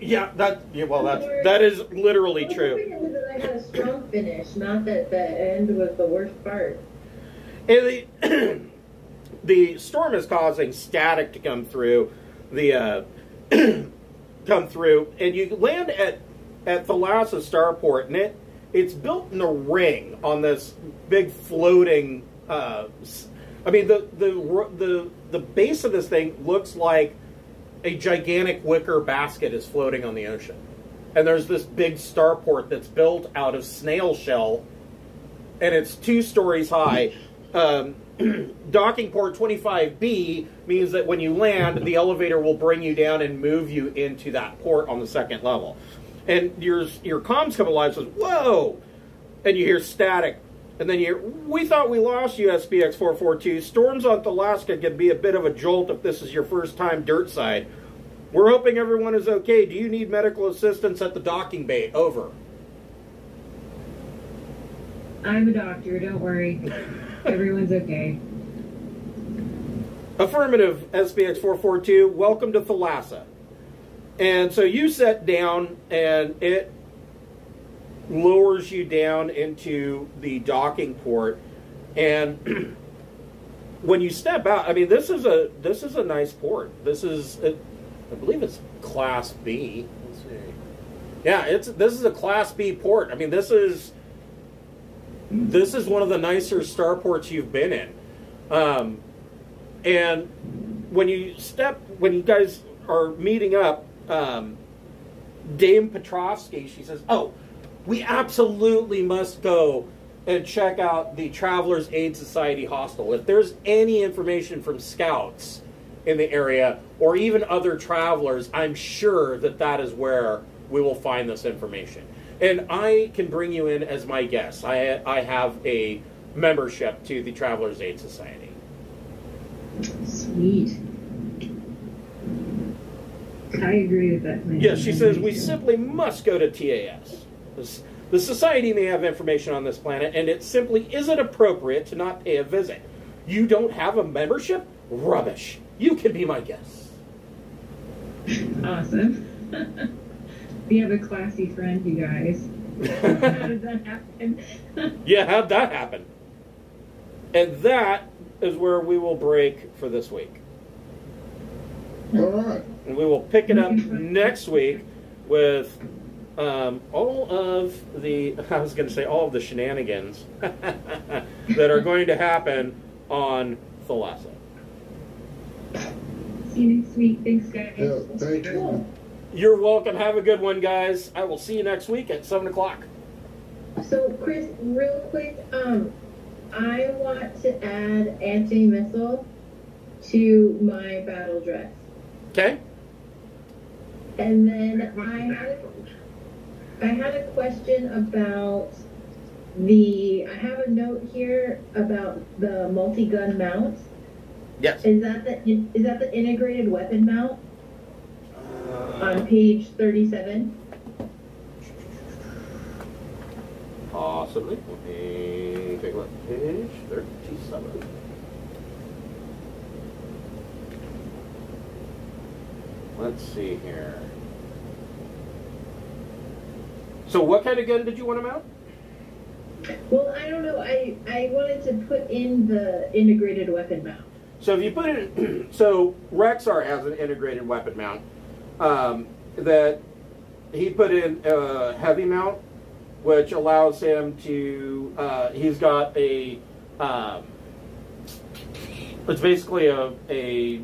Yeah, that. Yeah, well, that's that is literally true. hoping it was that I had a strong finish, not that the end was the worst part. And the, the storm is causing static to come through the uh, come through, and you land at at Thalassa Starport, and it it's built in a ring on this big floating. Uh, s- I mean, the the the the base of this thing looks like a gigantic wicker basket is floating on the ocean, and there's this big starport that's built out of snail shell and it's two stories high. Um, docking port 25B means that when you land, the elevator will bring you down and move you into that port on the second level. And your your comms come alive says, "Whoa!" and you hear static, and then you "We thought we lost USBX 442. Storms on Thalassa can be a bit of a jolt if this is your first time dirt side. We're hoping everyone is okay. Do you need medical assistance at the docking bay? Over." I'm a doctor. Don't worry. Everyone's okay. Affirmative, SPX 442. Welcome to Thalassa. And so you set down, and it lowers you down into the docking port. And when you step out, I mean, this is a this is a nice port. This is, a, I believe it's Class B. Let's see. Yeah, it's this is a Class B port. I mean, this is this is one of the nicer starports you've been in. Um, and when you step, when you guys are meeting up, um, Dame Petrovsky, she says, "Oh, we absolutely must go and check out the Travelers Aid Society hostel. If there's any information from scouts in the area or even other travelers, I'm sure that that is where we will find this information. And I can bring you in as my guest. I I have a membership to the Travelers Aid Society." Sweet. I agree with that. Yes, she says we simply must go to TAS. This- The society may have information on this planet, and it simply isn't appropriate to not pay a visit. You don't have a membership? Rubbish. You can be my guest. Awesome. we have a classy friend, you guys. How did that happen? Yeah, how'd that happen? And that is where we will break for this week. All right. And we will pick it up next week with um, all of the, I was going to say all of the shenanigans that are going to happen on Thalassa. See you next week. Thanks, guys. Yeah, thank you. You're welcome. Have a good one, guys. I will see you next week at 7 o'clock. So, Chris, real quick, um, I want to add anti-missile to my battle dress, Okay? and then I had a, I had a question about the. I have a note here about the multi-gun mount. Yes. Is that the is that the integrated weapon mount Uh, on page thirty-seven? possibly. Let me take a look. Page 37. Let's see here. So, what kind of gun did you want to mount? Well, I don't know. I I wanted to put in the integrated weapon mount. So if you put it, so Rexar has an integrated weapon mount um, that he put in a heavy mount, which allows him to. Uh, he's got a. Um, it's basically a a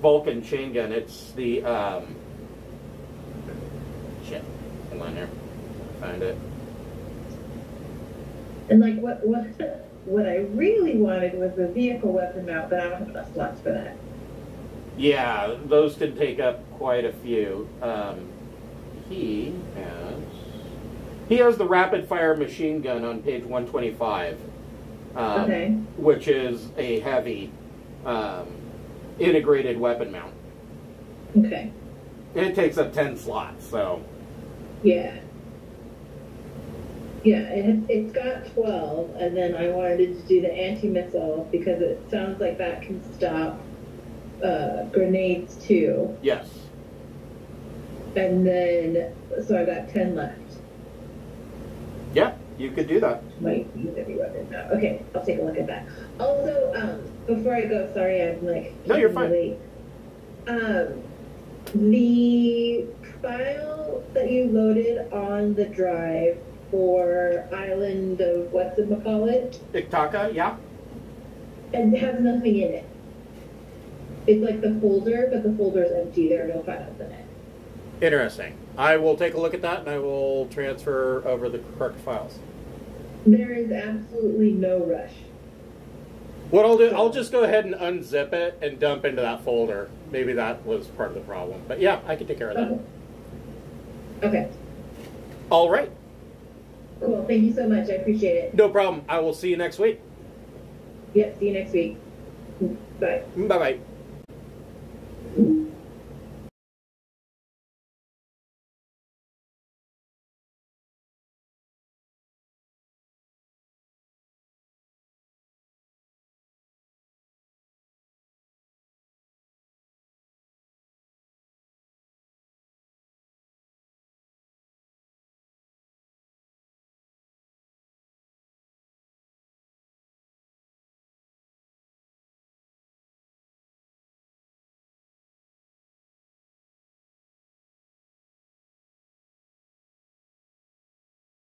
Vulcan chain gun. It's the um, shit. Hold on here. Find it. And like what what what I really wanted was the vehicle weapon mount, but I don't have enough slots for that. Yeah, those can take up quite a few. Um, he has he has the rapid fire machine gun on page 125, um, Okay. which is a heavy um, integrated weapon mount. Okay. It takes up 10 slots, so Yeah. Yeah, it, it's got 12, and then I wanted to do the anti missile because it sounds like that can stop uh, grenades too, Yes. and then so I got ten left. Yeah, you could do that. Might use every weapon now. Okay, I'll take a look at that. Also, um, before I go, sorry, I'm like No, you're running late. Um, the file that you loaded on the drive for Island of what's it call it, Iktaka, yeah. and it has nothing in it. It's like the folder, but the folder is empty. There are no files in it. Interesting. I will take a look at that and I will transfer over the correct files. There is absolutely no rush. What I'll do, I'll just go ahead and unzip it and dump into that folder. Maybe that was part of the problem. But yeah, I can take care of that. Okay. Okay. All right. Cool. Thank you so much. I appreciate it. No problem. I will see you next week. Yep. See you next week. Bye. Bye bye.